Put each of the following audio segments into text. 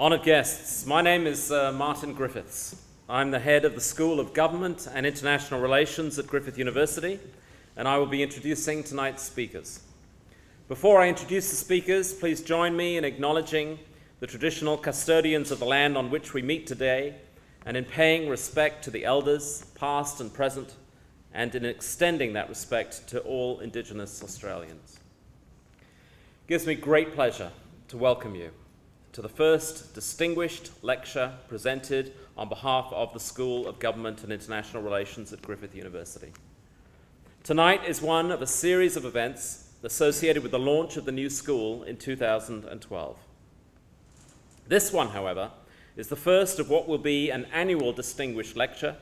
Honoured guests, my name is uh, Martin Griffiths. I'm the head of the School of Government and International Relations at Griffith University, and I will be introducing tonight's speakers. Before I introduce the speakers, please join me in acknowledging the traditional custodians of the land on which we meet today, and in paying respect to the elders, past and present, and in extending that respect to all Indigenous Australians. It gives me great pleasure to welcome you to the first distinguished lecture presented on behalf of the School of Government and International Relations at Griffith University. Tonight is one of a series of events associated with the launch of the new school in 2012. This one, however, is the first of what will be an annual distinguished lecture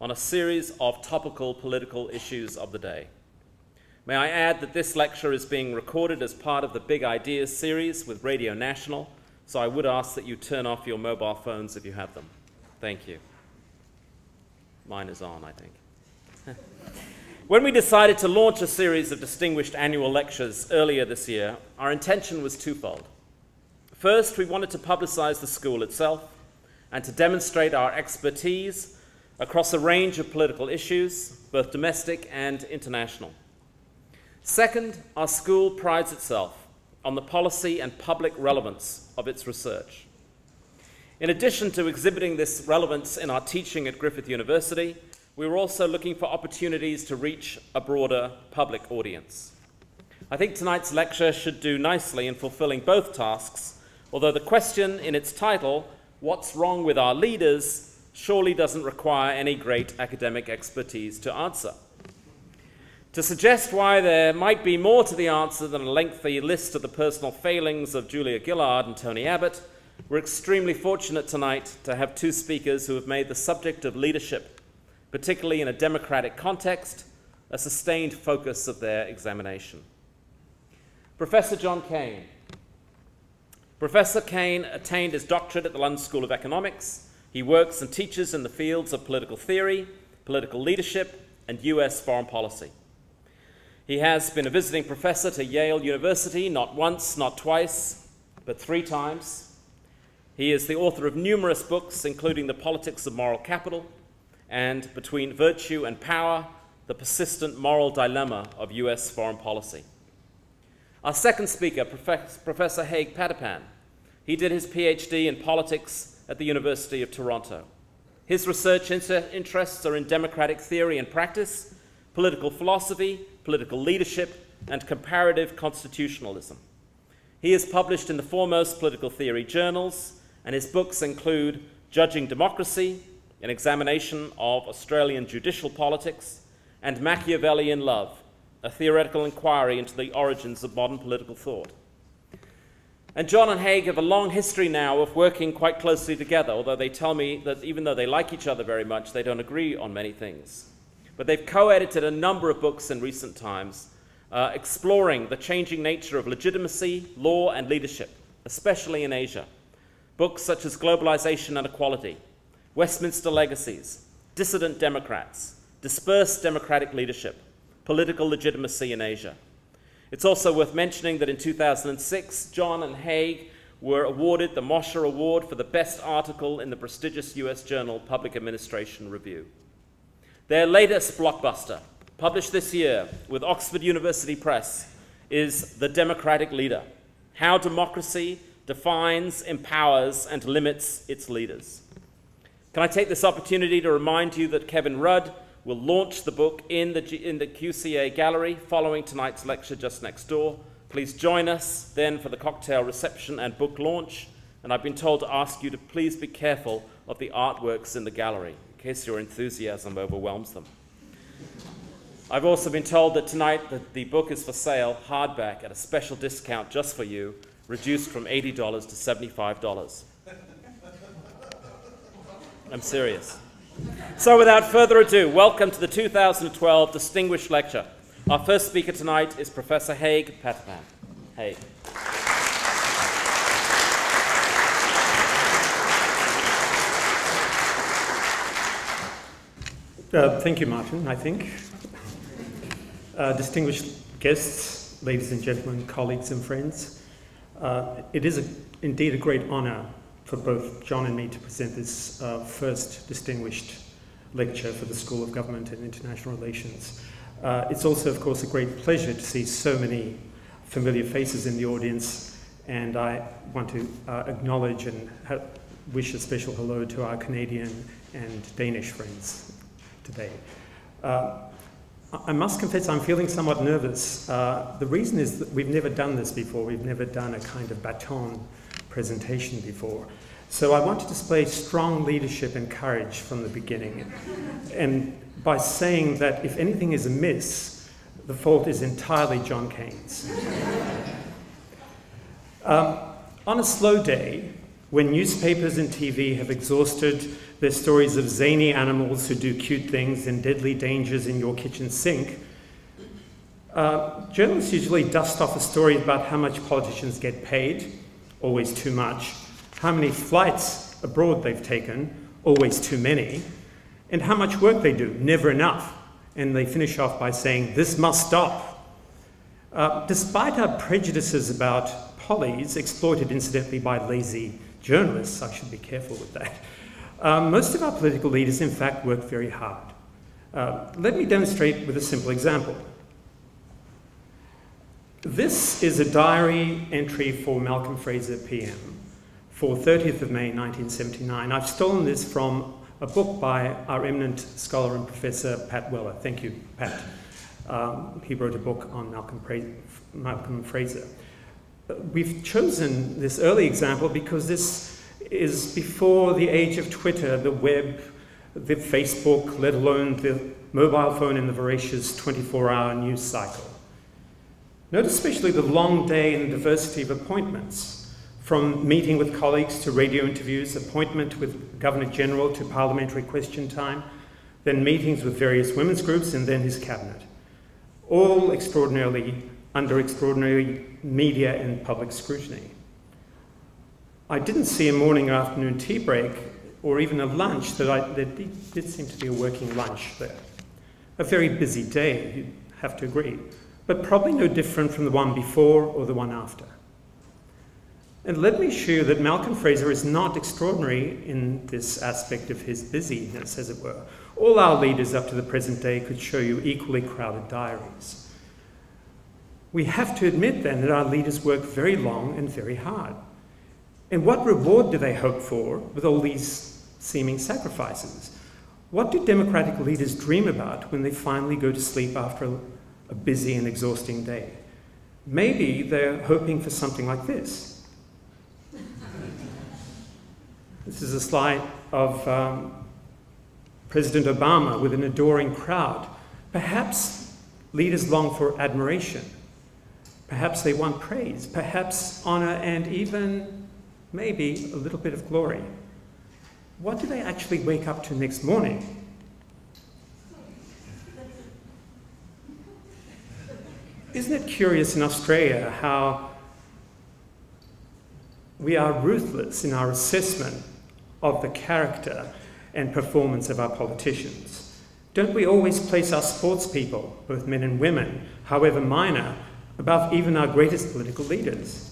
on a series of topical political issues of the day. May I add that this lecture is being recorded as part of the Big Ideas series with Radio National, so I would ask that you turn off your mobile phones if you have them. Thank you. Mine is on, I think. when we decided to launch a series of distinguished annual lectures earlier this year, our intention was twofold. First, we wanted to publicize the school itself and to demonstrate our expertise across a range of political issues, both domestic and international. Second, our school prides itself on the policy and public relevance of its research. In addition to exhibiting this relevance in our teaching at Griffith University, we were also looking for opportunities to reach a broader public audience. I think tonight's lecture should do nicely in fulfilling both tasks, although the question in its title, What's Wrong with Our Leaders, surely doesn't require any great academic expertise to answer. To suggest why there might be more to the answer than a lengthy list of the personal failings of Julia Gillard and Tony Abbott, we're extremely fortunate tonight to have two speakers who have made the subject of leadership, particularly in a democratic context, a sustained focus of their examination. Professor John Kane. Professor Kane attained his doctorate at the London School of Economics. He works and teaches in the fields of political theory, political leadership, and US foreign policy. He has been a visiting professor to Yale University not once, not twice, but three times, he is the author of numerous books, including The Politics of Moral Capital and Between Virtue and Power The Persistent Moral Dilemma of U.S. Foreign Policy. Our second speaker, Professor Haig Patapan, he did his PhD in politics at the University of Toronto. His research interests are in democratic theory and practice, political philosophy, political leadership, and comparative constitutionalism. He is published in the foremost political theory journals and his books include Judging Democracy, an examination of Australian judicial politics, and Machiavellian Love, a theoretical inquiry into the origins of modern political thought. And John and Haig have a long history now of working quite closely together, although they tell me that even though they like each other very much, they don't agree on many things. But they've co edited a number of books in recent times uh, exploring the changing nature of legitimacy, law, and leadership, especially in Asia. Books such as Globalization and Equality, Westminster Legacies, Dissident Democrats, Dispersed Democratic Leadership, Political Legitimacy in Asia. It's also worth mentioning that in 2006, John and Haig were awarded the Mosher Award for the best article in the prestigious US journal Public Administration Review. Their latest blockbuster, published this year with Oxford University Press, is The Democratic Leader How Democracy defines, empowers, and limits its leaders. Can I take this opportunity to remind you that Kevin Rudd will launch the book in the, G in the QCA gallery following tonight's lecture just next door. Please join us then for the cocktail reception and book launch. And I've been told to ask you to please be careful of the artworks in the gallery case your enthusiasm overwhelms them. I've also been told that tonight the, the book is for sale hardback at a special discount just for you reduced from $80 to $75. I'm serious. So, without further ado, welcome to the 2012 Distinguished Lecture. Our first speaker tonight is Professor Haig Patapan. Haig. Uh, thank you, Martin, I think. Uh, distinguished guests, ladies and gentlemen, colleagues and friends. Uh, it is a, indeed a great honor for both John and me to present this uh, first distinguished lecture for the School of Government and International Relations. Uh, it's also, of course, a great pleasure to see so many familiar faces in the audience, and I want to acknowledge and wish a special hello to our Canadian and Danish friends today. Uh, I must confess I'm feeling somewhat nervous. Uh, the reason is that we've never done this before. We've never done a kind of baton presentation before. So I want to display strong leadership and courage from the beginning. and by saying that if anything is amiss, the fault is entirely John Kane's. um, on a slow day, when newspapers and TV have exhausted their stories of zany animals who do cute things and deadly dangers in your kitchen sink, uh, journalists usually dust off a story about how much politicians get paid, always too much, how many flights abroad they've taken, always too many, and how much work they do, never enough. And they finish off by saying, This must stop. Uh, despite our prejudices about pollies, exploited incidentally by lazy journalists, I should be careful with that, um, most of our political leaders, in fact, work very hard. Uh, let me demonstrate with a simple example. This is a diary entry for Malcolm Fraser PM for 30th of May 1979. I've stolen this from a book by our eminent scholar and professor Pat Weller. Thank you, Pat. Um, he wrote a book on Malcolm, Malcolm Fraser. We've chosen this early example because this is before the age of Twitter, the web, the Facebook, let alone the mobile phone and the voracious 24 hour news cycle. Note especially the long day and diversity of appointments from meeting with colleagues to radio interviews, appointment with Governor General to parliamentary question time, then meetings with various women's groups, and then his cabinet. All extraordinarily under extraordinary media and public scrutiny. I didn't see a morning or afternoon tea break or even a lunch that I, there did seem to be a working lunch there. A very busy day, you have to agree, but probably no different from the one before or the one after. And let me show you that Malcolm Fraser is not extraordinary in this aspect of his busyness, as it were. All our leaders up to the present day could show you equally crowded diaries. We have to admit then that our leaders work very long and very hard. And what reward do they hope for with all these seeming sacrifices? What do democratic leaders dream about when they finally go to sleep after a busy and exhausting day? Maybe they're hoping for something like this This is a slide of um, President Obama with an adoring crowd. Perhaps leaders long for admiration. Perhaps they want praise. Perhaps honor and even maybe a little bit of glory. What do they actually wake up to next morning? Isn't it curious in Australia how we are ruthless in our assessment of the character and performance of our politicians? Don't we always place our sports people, both men and women, however minor, above even our greatest political leaders?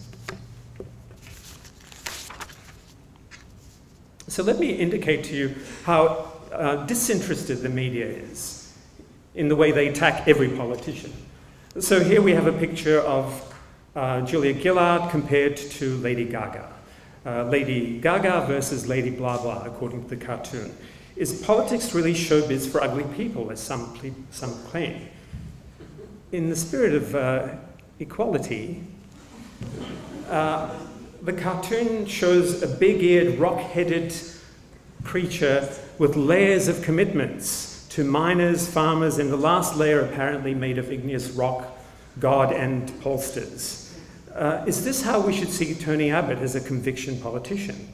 So let me indicate to you how uh, disinterested the media is in the way they attack every politician. So here we have a picture of uh, Julia Gillard compared to Lady Gaga uh, Lady Gaga versus Lady Blah Blah, according to the cartoon. Is politics really showbiz for ugly people, as some, some claim? In the spirit of uh, equality, uh, the cartoon shows a big eared, rock headed creature with layers of commitments to miners, farmers, and the last layer apparently made of igneous rock, God, and pollsters. Uh, is this how we should see Tony Abbott as a conviction politician?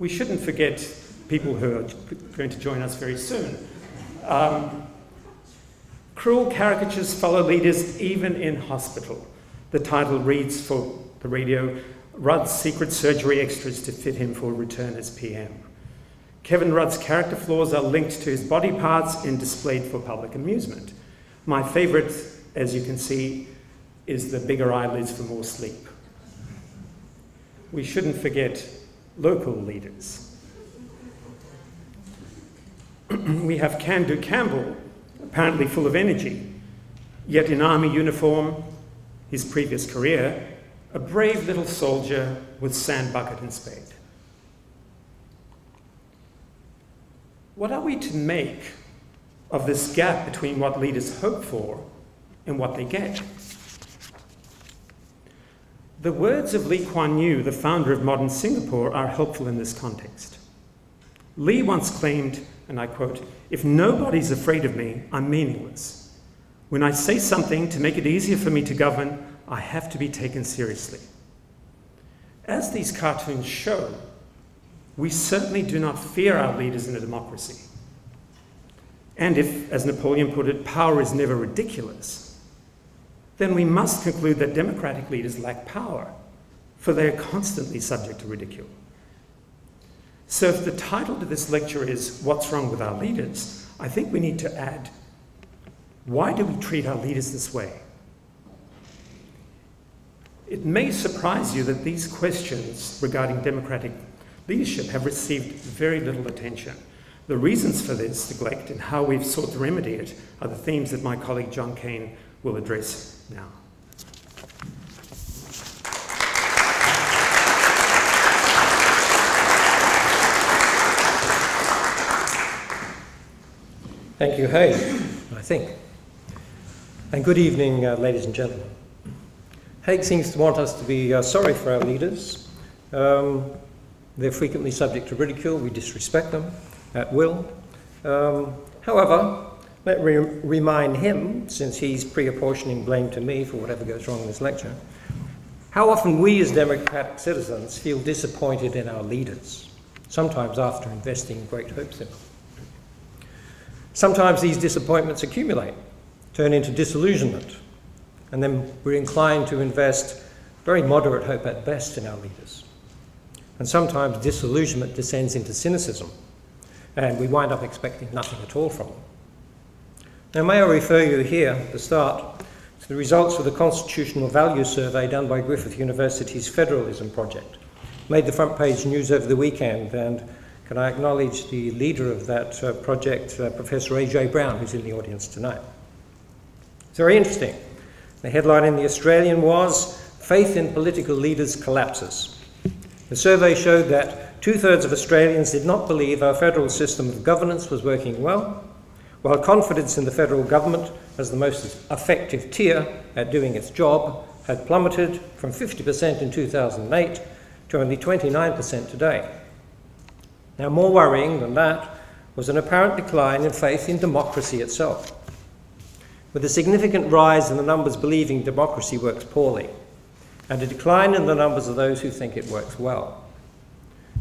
We shouldn't forget people who are going to join us very soon. Um, cruel caricatures follow leaders even in hospital. The title reads for the radio Rudd's secret surgery extras to fit him for a return as PM. Kevin Rudd's character flaws are linked to his body parts and displayed for public amusement. My favourite, as you can see, is the bigger eyelids for more sleep. We shouldn't forget local leaders. we have Can-do Campbell, apparently full of energy, yet in army uniform, his previous career, a brave little soldier with sand bucket and spade. What are we to make of this gap between what leaders hope for and what they get? The words of Lee Kuan Yew, the founder of modern Singapore, are helpful in this context. Lee once claimed, and I quote, If nobody's afraid of me, I'm meaningless. When I say something to make it easier for me to govern, I have to be taken seriously. As these cartoons show, we certainly do not fear our leaders in a democracy. And if, as Napoleon put it, power is never ridiculous, then we must conclude that democratic leaders lack power, for they are constantly subject to ridicule. So, if the title to this lecture is What's Wrong with Our Leaders, I think we need to add Why do we treat our leaders this way? It may surprise you that these questions regarding democratic leadership have received very little attention. The reasons for this neglect and how we've sought to remedy it are the themes that my colleague John Kane will address now. Thank you, Haig, I think. And good evening, uh, ladies and gentlemen. Haig seems to want us to be uh, sorry for our leaders. Um, they're frequently subject to ridicule, we disrespect them at will. Um, however, let me remind him, since he's pre-apportioning blame to me for whatever goes wrong in this lecture, how often we as democratic citizens feel disappointed in our leaders, sometimes after investing great hopes in them. Sometimes these disappointments accumulate, turn into disillusionment, and then we're inclined to invest very moderate hope at best in our leaders. And sometimes disillusionment descends into cynicism, and we wind up expecting nothing at all from them. Now, may I refer you here at the start to the results of the Constitutional Values Survey done by Griffith University's Federalism Project. Made the front page news over the weekend, and can I acknowledge the leader of that uh, project, uh, Professor A.J. Brown, who's in the audience tonight. It's very interesting. The headline in The Australian was Faith in Political Leaders Collapses. The survey showed that two thirds of Australians did not believe our federal system of governance was working well, while confidence in the federal government as the most effective tier at doing its job had plummeted from 50% in 2008 to only 29% today. Now, more worrying than that was an apparent decline in faith in democracy itself, with a significant rise in the numbers believing democracy works poorly, and a decline in the numbers of those who think it works well.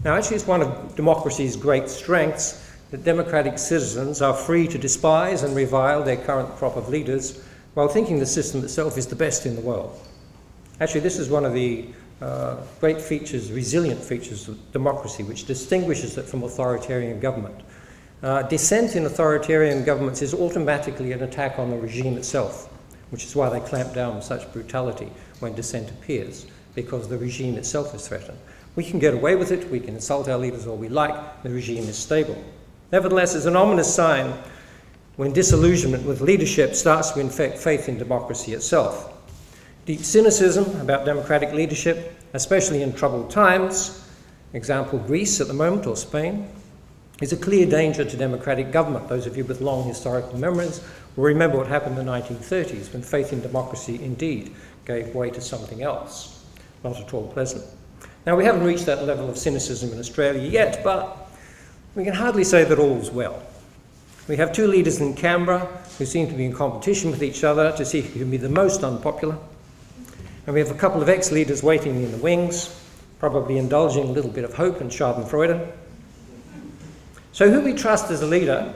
Now, actually, it's one of democracy's great strengths that democratic citizens are free to despise and revile their current crop of leaders while thinking the system itself is the best in the world. Actually, this is one of the uh, great features, resilient features of democracy, which distinguishes it from authoritarian government. Uh, dissent in authoritarian governments is automatically an attack on the regime itself, which is why they clamp down with such brutality when dissent appears, because the regime itself is threatened. We can get away with it, we can insult our leaders all we like, the regime is stable. Nevertheless, it's an ominous sign when disillusionment with leadership starts to infect faith in democracy itself. Deep cynicism about democratic leadership, especially in troubled times, example Greece at the moment or Spain, is a clear danger to democratic government. Those of you with long historical memories will remember what happened in the 1930s when faith in democracy indeed gave way to something else. Not at all pleasant. Now, we haven't reached that level of cynicism in Australia yet, but we can hardly say that all's well. We have two leaders in Canberra who seem to be in competition with each other to see who can be the most unpopular. And we have a couple of ex leaders waiting in the wings, probably indulging a little bit of hope and Schadenfreude. So, who we trust as a leader,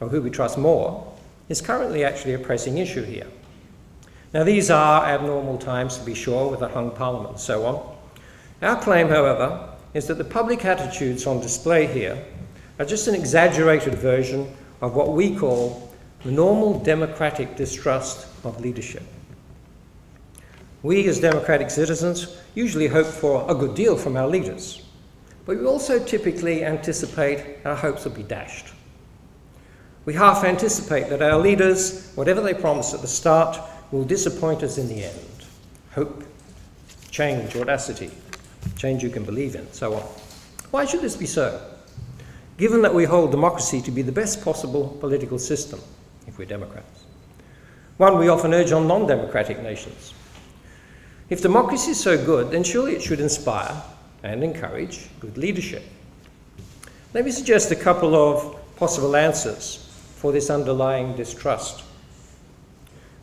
or who we trust more, is currently actually a pressing issue here. Now, these are abnormal times, to be sure, with a hung parliament and so on. Our claim, however, is that the public attitudes on display here are just an exaggerated version of what we call the normal democratic distrust of leadership. We, as democratic citizens, usually hope for a good deal from our leaders, but we also typically anticipate our hopes will be dashed. We half anticipate that our leaders, whatever they promise at the start, will disappoint us in the end. Hope, change, audacity, change you can believe in, so on. Why should this be so? Given that we hold democracy to be the best possible political system, if we're Democrats. One we often urge on non democratic nations. If democracy is so good, then surely it should inspire and encourage good leadership. Let me suggest a couple of possible answers for this underlying distrust.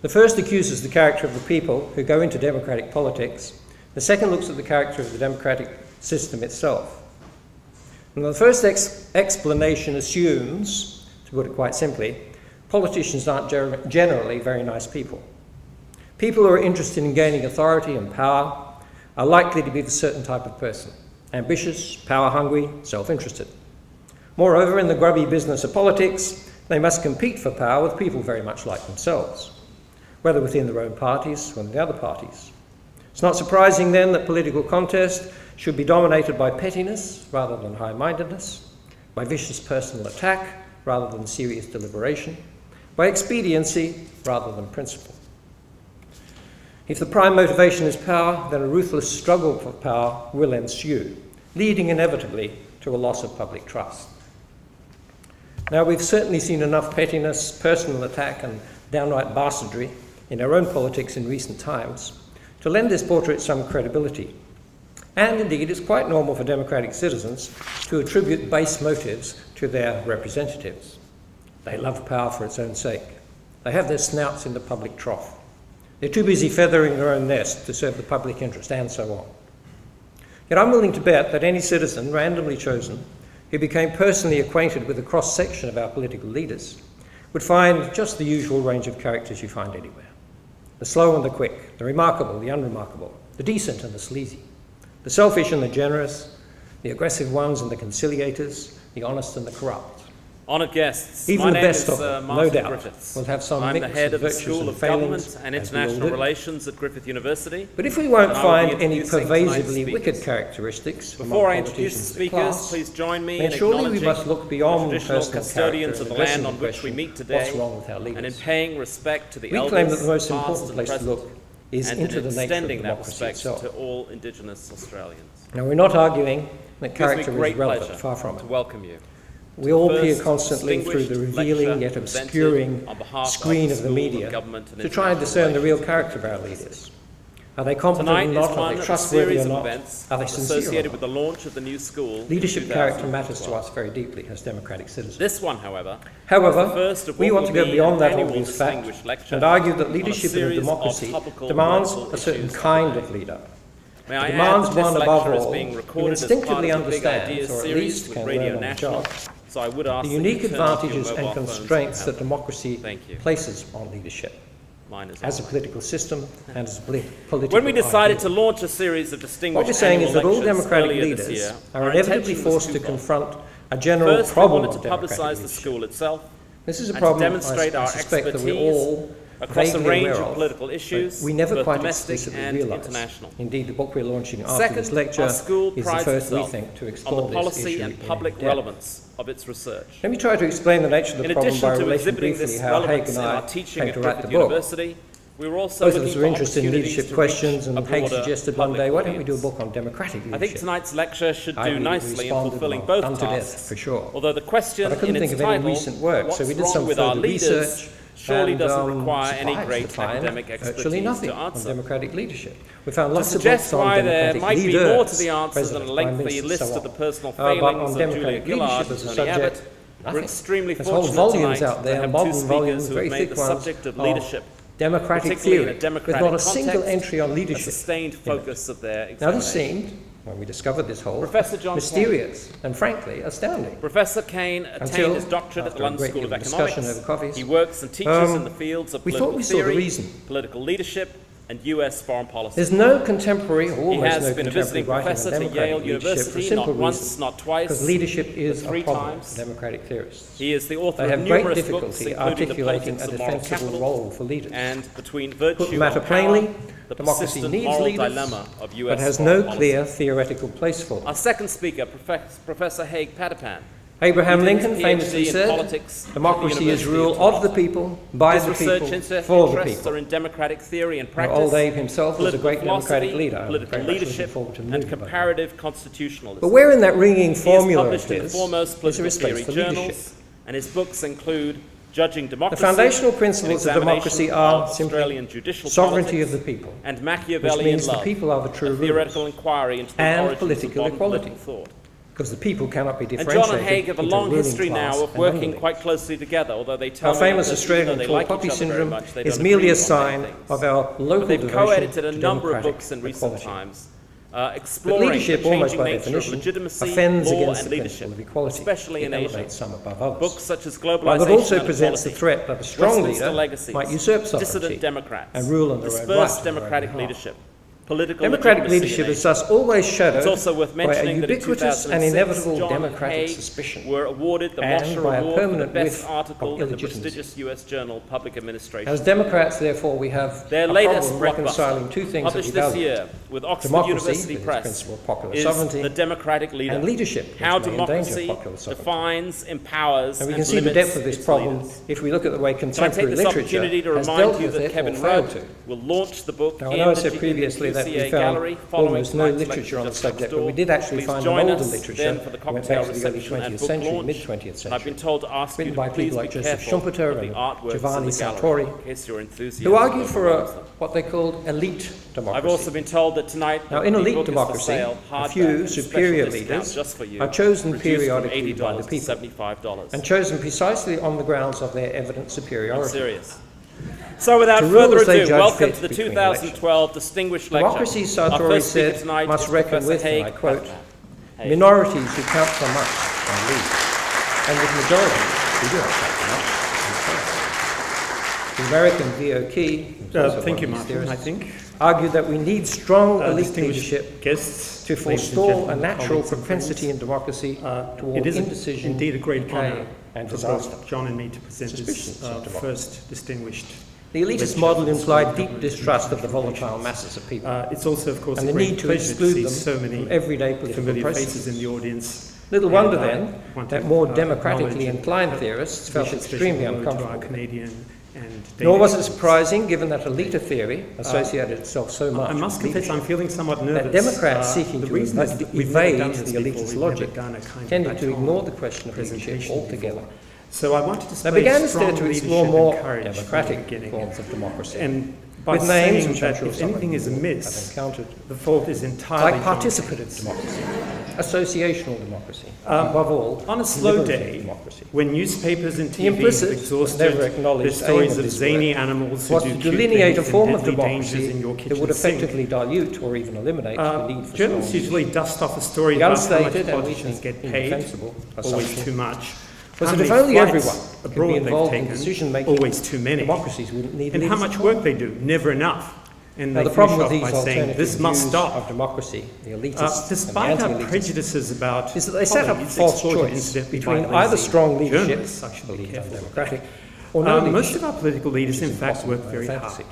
The first accuses the character of the people who go into democratic politics. The second looks at the character of the democratic system itself. And the first ex- explanation assumes, to put it quite simply, politicians aren't generally very nice people. People who are interested in gaining authority and power are likely to be the certain type of person ambitious, power hungry, self interested. Moreover, in the grubby business of politics, they must compete for power with people very much like themselves, whether within their own parties or in the other parties. It's not surprising then that political contest should be dominated by pettiness rather than high mindedness, by vicious personal attack rather than serious deliberation, by expediency rather than principle. If the prime motivation is power, then a ruthless struggle for power will ensue, leading inevitably to a loss of public trust. Now, we've certainly seen enough pettiness, personal attack, and downright bastardry in our own politics in recent times to lend this portrait some credibility. And indeed, it's quite normal for democratic citizens to attribute base motives to their representatives. They love power for its own sake. They have their snouts in the public trough. They're too busy feathering their own nest to serve the public interest, and so on. Yet I'm willing to bet that any citizen randomly chosen who became personally acquainted with a cross section of our political leaders would find just the usual range of characters you find anywhere the slow and the quick, the remarkable, the unremarkable, the decent and the sleazy, the selfish and the generous, the aggressive ones and the conciliators, the honest and the corrupt. Honoured guests, Even my the name best is of uh, them, no doubt, Griffiths. will have some I'm the head of of the School of Government and as we all International. Relations at Griffith University. But if we won't And I will be find any pervasively wicked characteristics Before I introduce the of speakers, class, please join me in surely we acknowledging must look beyond the traditional custodians of the land on which we meet today What's wrong with our and in paying respect to the We elders, claim that the most important and place to look is and into in the nature of extending that democracy respect itself. to all Indigenous Australians. Now, we're not arguing that It gives me character is relevant, far from it. to welcome you. We all peer constantly through the revealing yet obscuring screen of the media to try and discern the real character of our leaders. Are they competent Tonight or not? Are they trustworthy or not? Are they sincere or associated not? with the launch of the new school. Leadership character matters to us very deeply as democratic citizens. This one, however, However, we want to go beyond that obvious fact and argue that leadership in a democracy demands a certain kind of leader. May I demands one above all being who recorded as part instinctively understands, or at least can Radio learn on the job, So I would ask the unique turn off your advantages and mobile phones if you constraints that democracy places on leadership. As a political system and as a poli- political When we decided ideal. to launch a series of distinguished What we're saying is that all democratic leaders year, are inevitably forced to confront a general First, we problem wanted of to democratic publicise the school itself This is a to problem I, demonstrate I our suspect that we're expertise all across a range aware of political issues, we never both quite domestic explicitly international. Indeed, the book we're launching after Second, this lecture school is the first, we think, to on explore the policy issue and public relevance of its research. Let me try to explain the nature of the In problem by relating briefly how Haig and I came to write the book. We were also Both of us were interested in leadership questions, and Haig suggested one day, why don't we do a book on democratic leadership? I think tonight's lecture should I do nicely in fulfilling both to death, for sure. Although the question But I couldn't in think its of any recent work, so we did some further research. Surely and, doesn't um, require any great to academic virtually expertise nothing to on democratic leadership. We found To lots of suggest books on why there democratic might be more to the answer than a lengthy list so of the on. personal Uh, failings of Julia democratic Gillard and a Tony Abbott, we're extremely There's whole fortunate volumes tonight out to there, have modern two volumes, speakers who have made the subject of of leadership, democratic theory, a with not a single entry on a leadership. sustained in it. focus of their Now this seemed, when we discovered this whole, Professor John mysterious and frankly astounding. Professor Kane attained Until, his doctorate at the London School of Economics. over coffees, He works and teaches um, in the fields of we political thought we saw the theory, reason. political leadership, and US foreign policy. There's no contemporary, or almost he has no been a visiting professor to Yale University, not reason, once, not twice, because leadership is three a problem times. democratic theorists. He is the author they have of great difficulty books, articulating the a defensible role for leaders. And between virtue Put matter plainly, the democracy needs leaders, but has no clear policy. theoretical place for them. Our second speaker, Prof Professor Haig Patapan. Abraham Lincoln famously said, democracy is rule of, the people, by His the people, for the people. Are in democratic theory and practice, old Abe himself was a great democratic leader. Political leadership and comparative constitutionalism. But where in that ringing formula is, is, is a respect for leadership. And his books include Judging Democracy. The foundational principles of democracy are Australian judicial sovereignty of the people, and Machiavellian which means love, the people are the true rulers, theoretical inquiry and political equality because the people cannot be differentiated. And John and Haig have a long history now of working quite closely together, although they tell Our famous Australian tall like poppy syndrome much, is merely a sign of our local but they've co-edited a number of books in recent equality. times, uh, exploring but leadership, the almost by definition, offends against the principle of equality, especially in Asia. Some above others. Books such as Globalization While also presents the threat that a strong Westminster leader legacies, might usurp sovereignty dissident democrats, and rule under dispersed democratic leadership Political democratic leadership is thus always shadowed it's also worth mentioning by a ubiquitous that in and inevitable John democratic Haig suspicion were awarded the Mosher Award for the best article in the prestigious U.S. journal Public Administration. As Democrats, therefore, we have Their a latest reconciling two things published this year with Oxford democracy, University Press principle, popular is sovereignty, the democratic leader and leadership, how democracy defines, empowers, and we can and see the depth of this problem leaders. if we look at the way contemporary literature has dealt with it or failed to. Will launch the book. Now, I know I said previously that we found almost no literature on the subject, but we did actually find an older literature for the went back to the early 20th century, mid-20th century, I've been told to ask written by people like Joseph Schumpeter and Giovanni Sartori, who argued for a, what they called elite democracy. I've also been told that tonight now, in elite democracy, sale, a few superior leaders you, are chosen periodically by the people and chosen precisely on the grounds of their evident superiority. So without further ado, welcome to the 2012 elections. Distinguished Lecture. Democracy, Sartori said, tonight must reckon with, and I quote, Haig. minorities who count for much and lead, and with majorities who do not count for much. The American V.O. Key, uh, thank you, Martin, I think, argued that we need strong uh, elite leadership guests, to forestall a natural propensity in democracy uh, toward it is indecision, indeed a great honor and both John and me to present Suspicions this uh, first distinguished the elitist model implied deep distrust of the volatile masses of people. Uh, it's also, of course, and the need to exclude to them so many from everyday political familiar processes. faces in the audience. Little wonder then that more democratically inclined theorists felt extremely uncomfortable. Canadian Nor was it surprising, given that elite theory associated uh, itself so much. I must confess, I'm feeling somewhat nervous. That Democrats uh, seeking to evade the elitist logic tended to ignore the question of leadership altogether. So I wanted to say began instead to explore more democratic forms of democracy. And by with names if anything is amiss, the fault is entirely like participative democracy, associational democracy, um, above all, on a slow day democracy. when newspapers and TV implicit, have exhausted stories of zany animals who to delineate a form of democracy that would effectively sink. dilute or even eliminate uh, the need for journalists usually dust off a story about how much politicians get paid, always too much well, if only everyone could be involved in decision making, always too many. Democracies wouldn't need. And how much work they do? Never enough. And now, the problem with these alternative this must stop. of democracy, the uh, elitists, uh, despite the our prejudices about is that they set up false choice between either strong leadership, believed democratic. Uh, or no uh, Most of our political leaders, in fact, work very fantasy.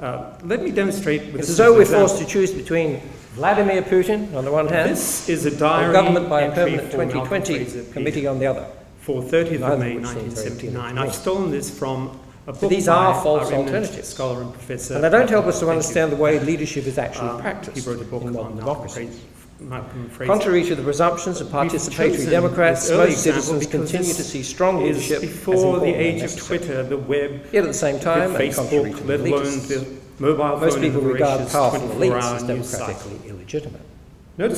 hard. Uh, let me demonstrate. With it's as we're example. forced to choose between Vladimir Putin on the one hand, this is a diary government by a permanent 2020 committee on the other for 30th of May 1979. I've stolen this from a book but these are false alternatives. Scholar and professor. And they don't help us to understand the way leadership is actually um, practiced. He wrote a book on democracy. Contrary to the presumptions of participatory democrats, most citizens continue to see strong leadership before the age of Twitter, the web, yet at the same time, Facebook, let alone the mobile most people regard powerful elites as democratically illegitimate. From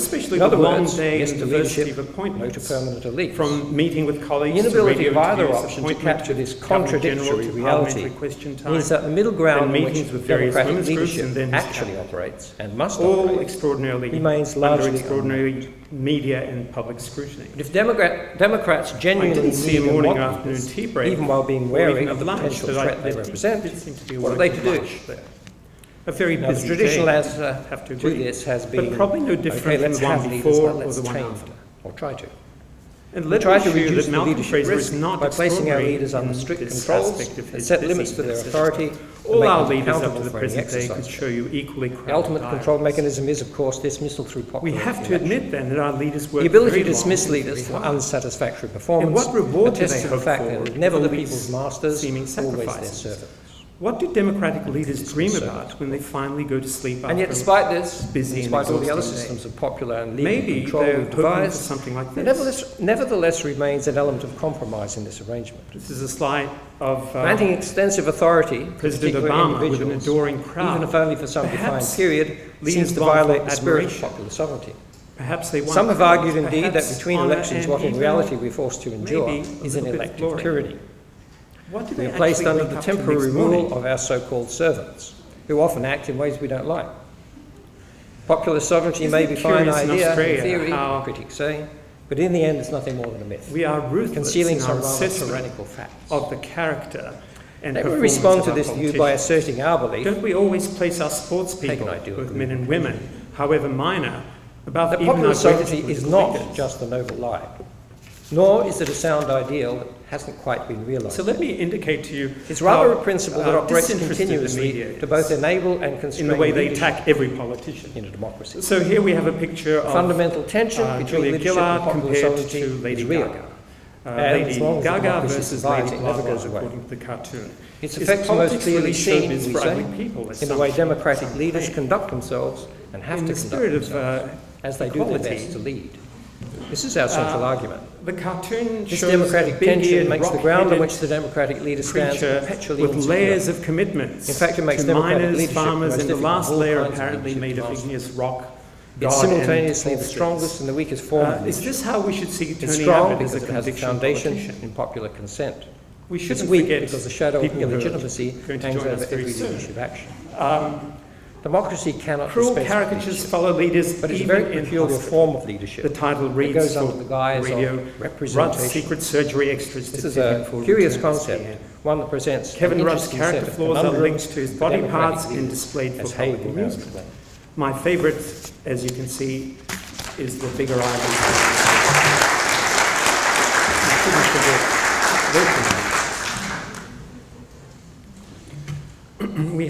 meeting with colleagues The inability of either option to capture this contradictory to reality time, means that the middle ground in which meetings with democratic leadership and then actually operates and must all operate extraordinarily remains under largely extraordinary media and public scrutiny. But if Democrat, Democrats I genuinely didn't see a morning afternoon tea break, even while being wary of the potential I- threat they represent, did seem to be a what are they to do? there a very busy the traditional day. answer I have to agree. this has been, but probably no different okay, from one before well, or the one after, or try to. And let try to reduce that Malcolm Fraser risk by placing our leaders under strict controls and set limits to their authority. All our leaders up to the present day could show you equally The ultimate control mechanism is, of course, dismissal through popular We have to admit, then, that our leaders work The ability to dismiss leaders for unsatisfactory performance and what reward attests to the fact that never the people's masters, always their servants. What do democratic leaders dream about when they finally go to sleep? After and yet, despite this, busy despite all the other systems of popular and legal maybe control we've devised, something like this. Nevertheless, nevertheless, remains an element of compromise in this arrangement. This is a slide of uh, granting extensive authority President Obama with an adoring crowd, even if only for some defined period, seems to violate the spirit of popular sovereignty. Perhaps they want Some have argued, indeed, that between elections, what in reality we're forced to endure is an elective tyranny we are placed under the temporary rule of our so-called servants, who often act in ways we don't like. Popular sovereignty Isn't may be a fine idea, in, in theory, critics say, but in the end it's nothing more than a myth. We are ruthless concealing in some rather tyrannical facts of the character and they respond to this view by asserting our belief. Don't we always place our sports people, both men and women, however minor, above the popular sovereignty is not just the noble lie, nor is it a sound ideal hasn't quite been realised. So let me indicate to you. It's rather a principle that operates continuously to both enable and constrain. In the way they attack every politician. In a democracy. So here we have a picture of. Fundamental tension uh, between Julia Gillard and compared to Lady Gaga. Uh, Lady Gaga versus Lady Blah, according to the cartoon. Its effects are most clearly seen, people, in the way democratic leaders conduct themselves and have in to the conduct themselves of, uh, as they do their best to lead. This is our central uh, argument the cartoon this democratic tension makes the ground on which the democratic leader stands perpetually with layers of commitments. In fact, it makes to miners, farmers, and the last layer apparently made of igneous rock. God it's simultaneously the strongest and the weakest form. Uh, is this how we should see it turning out because it has a foundation politician. in popular consent. We shouldn't it's weak because the shadow of illegitimacy hangs over every leadership action. Um, Democracy cannot Cruel caricatures follow leaders, but it's a very peculiar form of leadership. The title reads under the guise radio, of representation. Rudd's secret surgery extras. This is a curious concept, one that presents Kevin Rudd's character flaws are linked to his body parts and displayed for public amusement. My favourite, as you can see, is the bigger island.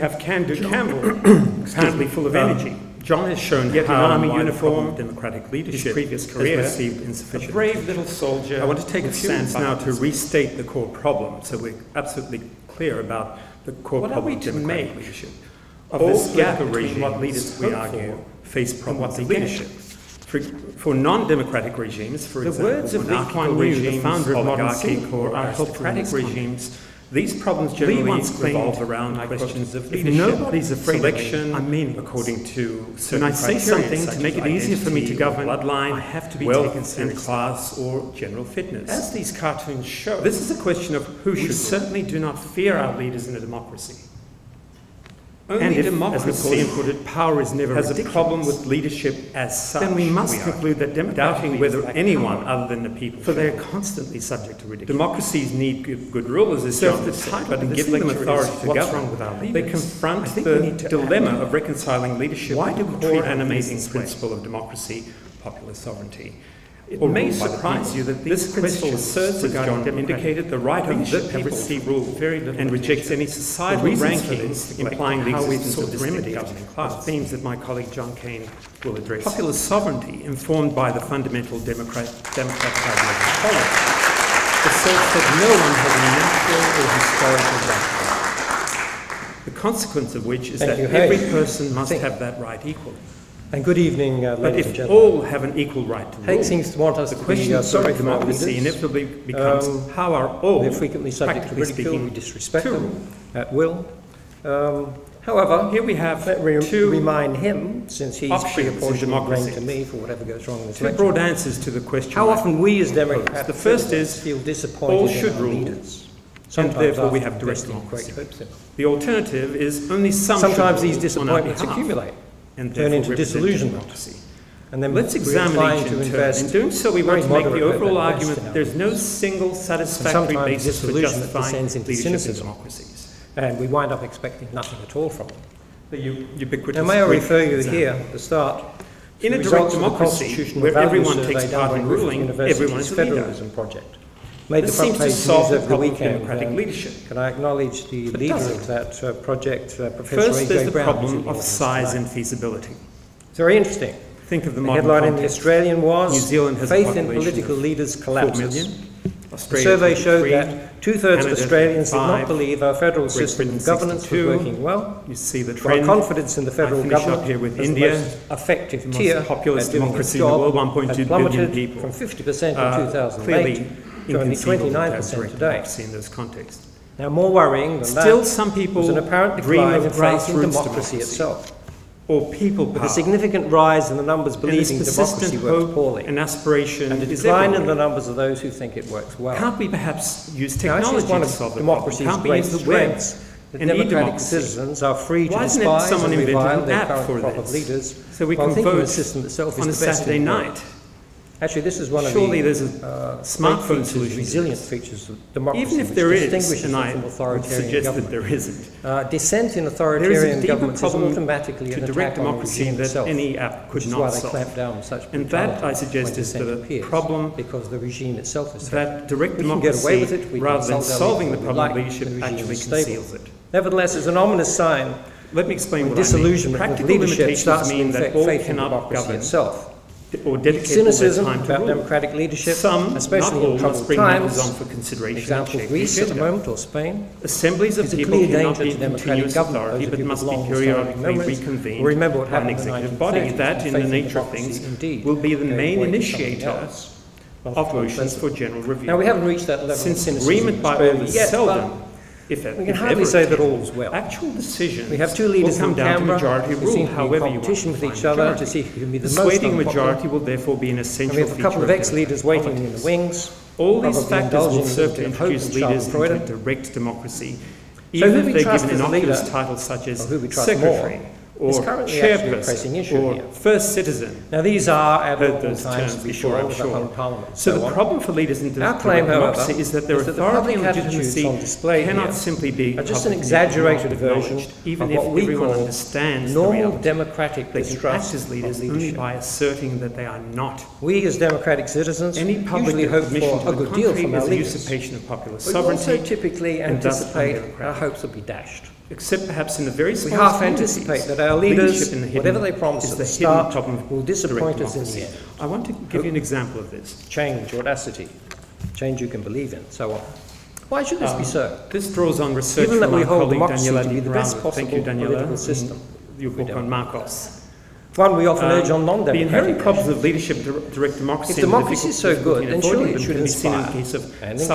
have Candid Campbell, apparently full of um, energy. John has shown yet an army uniform, democratic leadership, his previous career, received insufficient. A brave little soldier. I want to take a few minutes now to restate the core problem, so we're absolutely clear about the core what problem of democratic make leadership. Of this gap between what leaders we argue for, face problems of leadership. For, for non-democratic regimes, for the example, words of the founder of monarchy, or aristocratic regimes these problems generally revolve around questions of leadership, nobody's afraid selection, of me, according to certain When I say something to make it easier for me to govern, bloodline, I have to be wealth taken seriously. class or general fitness. As these cartoons show, this is a question of who should. Certainly do not fear our leaders in a democracy. Only and if, democracy as put it, power is never has ridiculous. a problem with leadership as such, then we must we conclude that democracy doubting whether anyone other than the people, for they are constantly subject to ridicule. Democracies need good, good rulers, as so John the said, but and giving them authority to govern. Wrong with our leaders? They confront the dilemma of reconciling leadership Why do we core animating principle of democracy, popular sovereignty. It may surprise you that this principle asserts, that John indicated, the right of the people to rule very little and rejects any societal rankings implying the existence of remedy are themes that my colleague John Kane will address. Popular sovereignty informed by the fundamental democratic idea of equality asserts that no one has a natural or historical right the consequence of which is Thank that every person must Thank have that right equally. And good evening, uh, but if all have an equal right to rule, Hank seems to want us the to question of uh, democracy inevitably becomes um, how are all they're frequently subject to ridicule, speaking, disrespect them at will. Um, however, here we have let re- to remind him, since he's pre-apportioned democracy to me for whatever goes wrong in this two election. broad answers to the question: How often we as Democrats, the first is feel disappointed all should rule. Leaders. Sometimes and therefore we have direct democracy. The alternative is only some. Sometimes these disappointments accumulate and turn into disillusionment. Democracy. And then let's examine each to invest. In doing so, we want to make the overall argument: there's no single satisfactory basis for justifying leadership in democracies, and we wind up expecting nothing at all from them. The ubiquitous. Now, may I refer you example. here at the start? In a direct democracy, where everyone takes part in ruling, everyone is federalism leader. Project made this the front page news of the weekend. Democratic um, leadership. Can I acknowledge the but leader of that uh, project, uh, Professor First, there's the Brown, problem of size and feasibility. It's very interesting. Think of the, the headline context. in the Australian was New Zealand has faith in political leaders collapses. Australia the survey showed that two-thirds of Australians did not believe our federal Great system of governance was working well. You see the trend. While confidence in the federal government here with India, the most effective the most tier populous democracy in the world, 1.2 billion people, from 50% in uh, 2008 29% today. in this context. Now, more worrying than Still, that some people was an apparent decline of grassroots democracy, democracy, itself, or people power, with a significant rise in the numbers believing democracy works poorly, aspiration, and a decline in the numbers of those who think it works well. Can't we perhaps use technology now, to solve the problem? Can't we use the web? And democratic citizens are free to Why despise someone and revile their current crop of leaders so we can vote system itself on a Saturday night? Actually, this is one of Surely the, there's a uh, smartphone solution. Resilient features of democracy. Even if there is, distinguishes I suggest government. that there isn't. Uh, dissent in authoritarian governments is automatically to an direct democracy that itself, any app could not solve. clamp down such and that I suggest is the appears, problem because the regime itself is that direct we democracy, it, rather than solving the problem, like, leadership the actually conceals it. Nevertheless, it's an ominous sign. Let me explain what I mean. Practical limitations mean that all cannot govern itself or dedicate cynicism all time to about democratic leadership, Some, especially all, in troubled bring times. on for consideration. Example: Greece at the moment, or Spain. Assemblies of it's people a clear danger to democratic government, authority, but must be periodically reconvened. Well, remember what happened an executive body that, in the nature of things, indeed, will be the main initiator of motions for general review. Now we haven't reached that level. Since agreement by all is seldom if it, we can if hardly say that all's well. Actual decisions. We have two leaders will come down Canberra, to majority rule. Seem to however, you competition with each other majority. to see who can be the, the swaying majority will therefore be an essential. feature we have a couple of ex-leaders waiting in the wings. All these factors will serve to introduce leaders into direct democracy, even so if they're given innocuous titles such as secretary. More? or chairperson or here. first citizen. Now these are aboriginal times before, I'm sure. Parliament, so, so, the problem for leaders in our claim, democracy however, is that their is authority that the and legitimacy display cannot simply be are just an exaggerated version even if everyone understands normal the democratic they can act as leaders only by asserting that they are not. We as democratic citizens Any public usually hope for a good deal from our leaders. usurpation of popular sovereignty. Typically anticipate our hopes will be dashed except perhaps in a very small We half anticipate that our leaders, the whatever they promise is the, the start, of will disappoint us in the end. I want to give you an example of this. Change, audacity, change you can believe in, so on. Why should this um, be so? This draws on research from that we hold democracy Daniela to be the best possible Thank you, Daniela, political system. Your book on Marcos. One we often um, urge on non-democratic The inherent problems of leadership direct democracy... If democracy is so good, then surely it should inspire be seen in the case of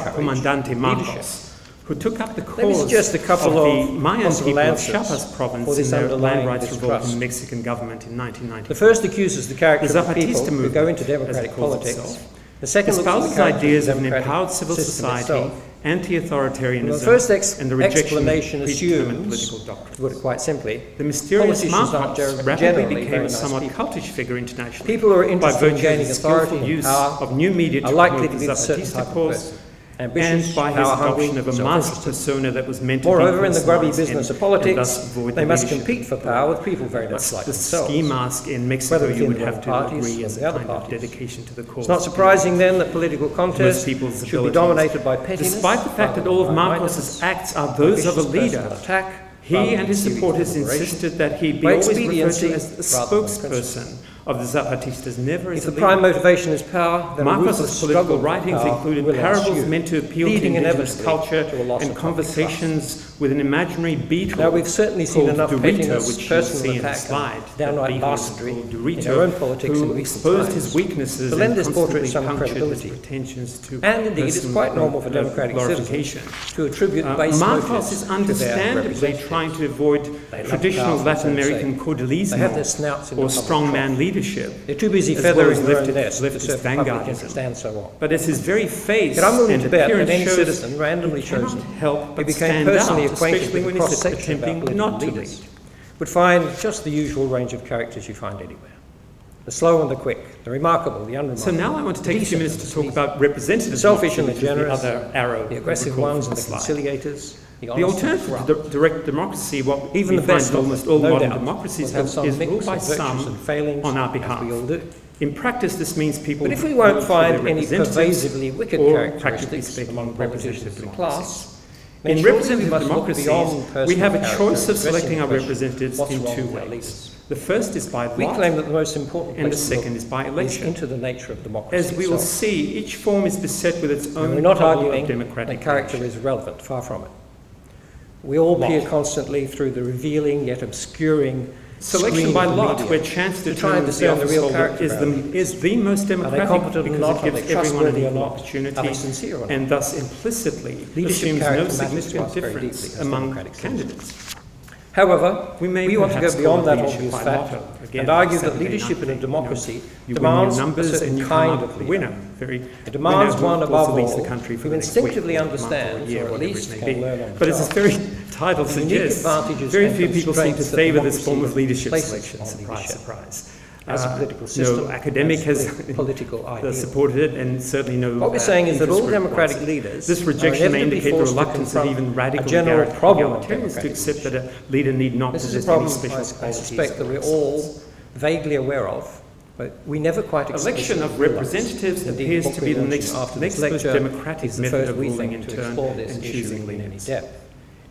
Subcomandante Marcos. Leadership who took up the cause just a couple of, the Mayan people of Chiapas province in their land rights revolt from the Mexican government in 1990. The first accuses the character the of the people movement, who go into democratic politics. Itself. The second espouses ideas of an empowered civil society, anti-authoritarianism, well, the first and the rejection of predetermined political doctrines. Put it quite simply, the mysterious Marcos rapidly became a somewhat nice cultish figure internationally. People who are interested by virtue in gaining authority and power use of new media are likely to be Zapatista cause ambitions by his adoption of a mass persona that was meant to Moreover, in the grubby business of politics, they must compete for power with people very much like the themselves. ski mask in Mexico, you would have to agree as a kind of dedication to the cause. It's not surprising then that political contests should abilities. be dominated by pettiness. Despite the fact that all of Marcos's acts are those of a leader, attack, he and his supporters insisted that he be always referred to as the spokesperson of the Zapatistas never If the prime motivation is power, then Marcos's political writings included parables meant to appeal to indigenous culture and conversations with an imaginary beetle. Now we've certainly seen enough Durito, which personal attack slide, downright bastardry Durito, in our own politics who in recent exposed times. his weaknesses to lend this portrait some credibility. and indeed, it's quite normal for uh, democratic citizens to attribute uh, base Marcos is understandably trying to avoid traditional Latin American caudillismo or strongman leadership. They're too busy feathering their own nest to serve public and so on. But as his very face and appearance shows, citizen randomly chosen, help but stand personally the acquainted with attempting not to lead, would find just the usual range of characters you find anywhere. The slow and the quick, the remarkable, the unremarkable. So now I want to take a few minutes to talk about representatives. Selfish and the generous, the other arrow, the aggressive ones and the conciliators. The, the alternative to direct democracy, what even the best almost all no modern doubt, democracies have, is ruled by some and failings, on our behalf. we all do. In practice, this means people. But if we won't find any pervasively wicked characteristics among representatives of the class, in representative democracies, we have a choice of selecting our representatives in two ways. The first is by we claim that the most important and the second is by election. into the nature of democracy. As we itself. will see, each form is beset with its own. We're not arguing democratic that character election. is relevant. Far from it. We all lot. peer constantly through the revealing yet obscuring selection by lot, media, where chance determines the office the holder, is the, is the most democratic because it gives everyone an opportunity and thus implicitly Leadership assumes no significant difference among candidates. However, we, may we want to go beyond that obvious fact again, and argue that leadership in a democracy you demands numbers a certain kind of leader. Winner, very, it demands winner one above all the country who instinctively understands, or, or at least it can learn on But as this very title suggests, very few people seem to favour this form of leadership selection. Surprise, surprise as a uh, political system, no academic has political ideas. supported it, and certainly no. What we're uh, saying is that all democratic leaders this rejection may indicate the reluctance of even radical general egalitarians to accept that a leader need not this possess any special. I suspect that we're all vaguely aware of. But we never quite election of representatives appears to be the next, next most democratic method of ruling in turn and choosing leaders.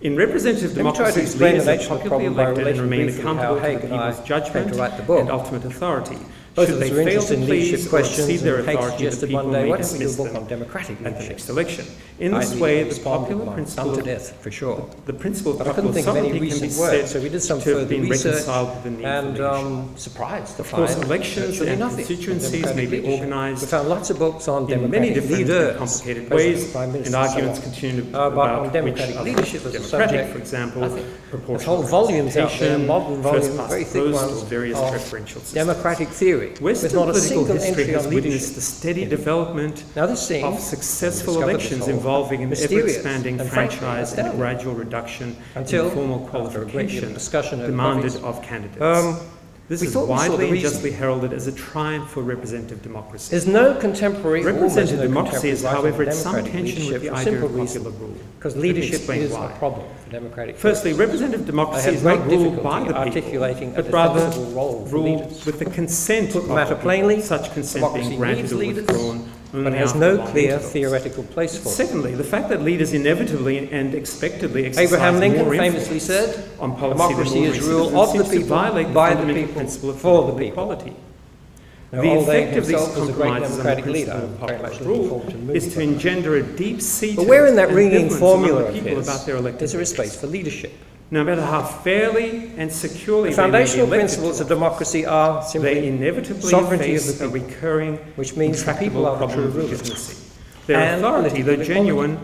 In representative democracies, leaders are popularly elected and remain accountable to the people's judgment and ultimate authority. Both Should they fail to please or exceed their authority, the people may dismiss them at the next election. In this I way, the popular principle to death, for sure. The, the principle of but popular I couldn't think of any recent work, so we did some further research and um, surprised to of course, elections and constituencies may be organised. We found lots of books on in many different leaders, complicated ways, and arguments so continue uh, about democratic which leadership democratic, subject, for example, proportional whole volumes out there, modern volumes, very thick ones, various preferential systems. democratic theory. Western political history has witnessed the steady development of successful elections in involving an ever-expanding franchise and, gradual reduction Until formal formal qualifications demanded of, of candidates. Um, this we is widely and justly heralded as a triumph for representative democracy. There is no contemporary representative no democracy is, however, at some tension with the idea of popular rule. Because leadership is why. a problem for democratic. Firstly, representative democracy is not ruled by the people, but rather ruled with the consent Put the matter plainly, such consent being granted or withdrawn Mm. but has mm. no mm. clear intervals. theoretical place for it. Secondly, the fact that leaders inevitably and expectedly exercise Abraham Lincoln famously said, on democracy is rule of the people, the by the people, principle of for the people. Equality. Now, the effect of these compromises on the principle of popular rule is to engender a deep-seated but where in that ringing formula of his, about their is there a space for leadership? no matter how fairly and securely the foundational principles of democracy are simply they inevitably sovereignty face of the people, a recurring which means the people are the true rulers. their and authority the genuine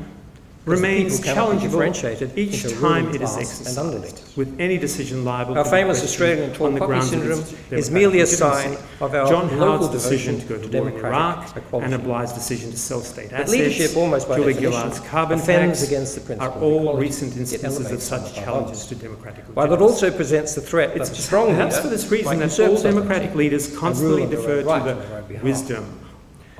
remains challenging, differentiated each time it is exercised, with any decision liable Our famous Australian tall poppy syndrome is merely a sign of our John local Howard's decision to go to war in Iraq, Anna Bligh's decision to sell state assets, leadership almost by Julie Gillard's carbon tax against the principle are all recent instances of such challenges to democratic While it also presents the threat it's strong That's for this reason that all democratic leaders constantly defer to the wisdom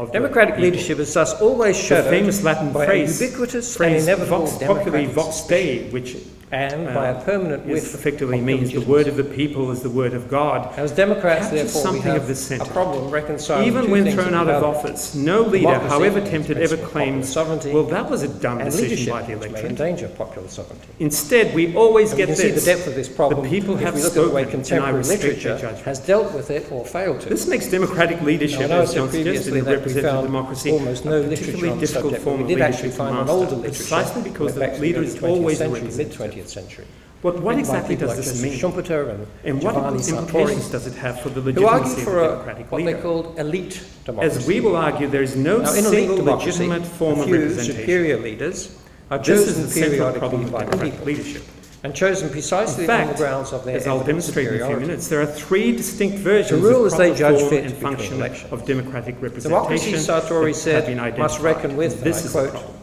Democratic leadership is thus always shadowed the famous Latin phrase, ubiquitous phrase and inevitable vox, vox Dei, which and by a uh, permanent whiff effectively means the word of the people is the word of God. As Democrats, therefore, something we have of the center. a problem reconciling Even when thrown out of office, no leader, however tempted, ever claimed, sovereignty, well, that was a dumb decision by the electorate. endanger popular sovereignty. Instead, we always and get we can this. see the depth of this problem. The people have we look spoken, at the way contemporary literature has dealt with it or failed to. This makes democratic leadership, now, as John suggested, in representative democracy, almost no a difficult subject, form of leadership to master, precisely because the leader is always the representative. 20th century. But what exactly does this mean? Schumpeter and, and what implications does it have for the legitimacy of a democratic what leader? they called elite democracy. As we will argue, there is no now, single legitimate form of representation. superior leaders are chosen this is periodically by the people. leadership. And chosen precisely fact, on the grounds of their as I'll demonstrate in a few minutes, there are three distinct versions the rule of proper they judge form and function of democratic representation Democracy, Sartori said, must reckon with, this I is quote,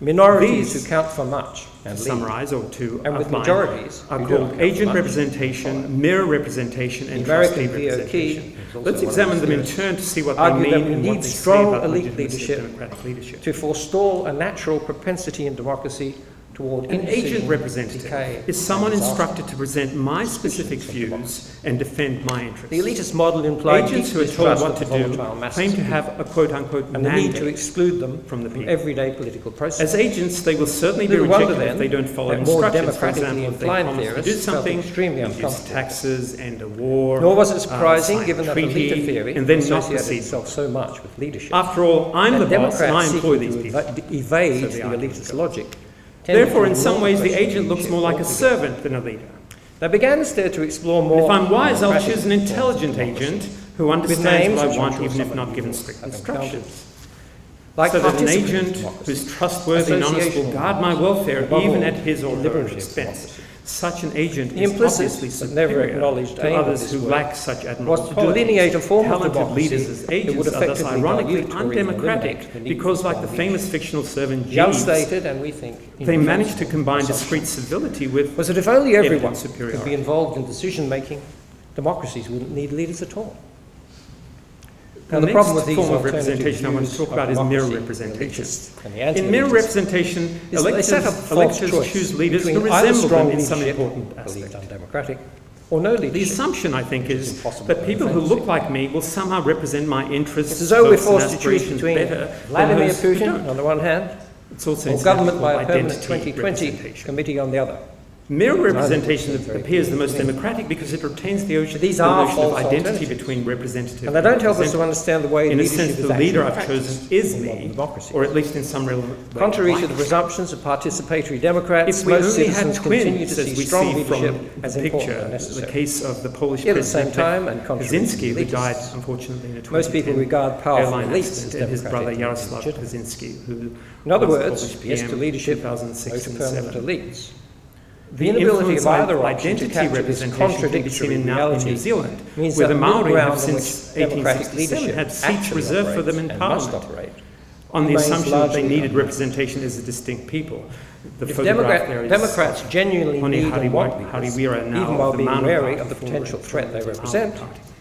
minorities These, who count for much and summarize or to and with majorities are called agent representation, mirror representation, and American trustee representation. Key, who's also Let's examine them in turn to see what they mean and what they strong say about elite leadership democratic leadership. to forestall a natural propensity in democracy toward An agent representative is someone instructed to present my specific views and defend my interests. The elitist model implies agents who are told what to do claim to have a quote-unquote and mandate need to exclude them from the everyday political process. As agents, they will certainly be rejected then, if they don't follow instructions. For example, if they promise to do something, induce taxes and a war. Nor was it uh, surprising, given that elite theory and then not proceed itself so much with leadership. After all, I'm and the boss, and I employ these people. Evade so the elitist logic Therefore, in some ways, the agent looks more like a servant than a leader. They began instead to explore more. If I'm wise, I'll choose an intelligent agent who understands what I want, even if not given strict instructions. Like so that an agent who's trustworthy and honest will guard my welfare even at his or her expense. Such an agent implicit, is obviously never acknowledged to others who lack such admirable was to delineate a form of democracy leaders as agents would are thus ironically undemocratic because, like the famous fictional servant Jeeves, stated, and we think they managed to combine discreet civility with was it if only everyone superior. could be involved in decision making, democracies wouldn't need leaders at all. Now, the, problem with these form of representation I want to talk about is mirror representation. In mirror representation, electors, electors, electors choose leaders who resemble them in some important aspect. Undemocratic or no leadership. The assumption, I think, is that people who look like me will somehow represent my interests, as though we're forced to choose between Vladimir Putin on the one hand, it's also or government by a permanent 2020 committee on the other. Mirror representation appears the most democratic because it retains the notion, These the false of identity between representative and they don't help us to understand the way. In a sense, the leader I've chosen is me, or at least in some real. way. Contrary to the presumptions of participatory democrats, if we most only citizens had twins, continue to see we strong see leadership from as picture, the case of the Polish Yet president at the same time, Kaczynski, who died unfortunately in a most people regard powerful elites as and his brother Yaroslav Kaczynski, who, in other words, yes to leadership, of to permanent elites. The inability of either identity to capture this in New Zealand, means where the Maori have since 1867 had seats reserved for them in Parliament on the assumption that they needed representation as a distinct people. The if Democrats genuinely need and want leaders, even while being wary of the potential threat they represent,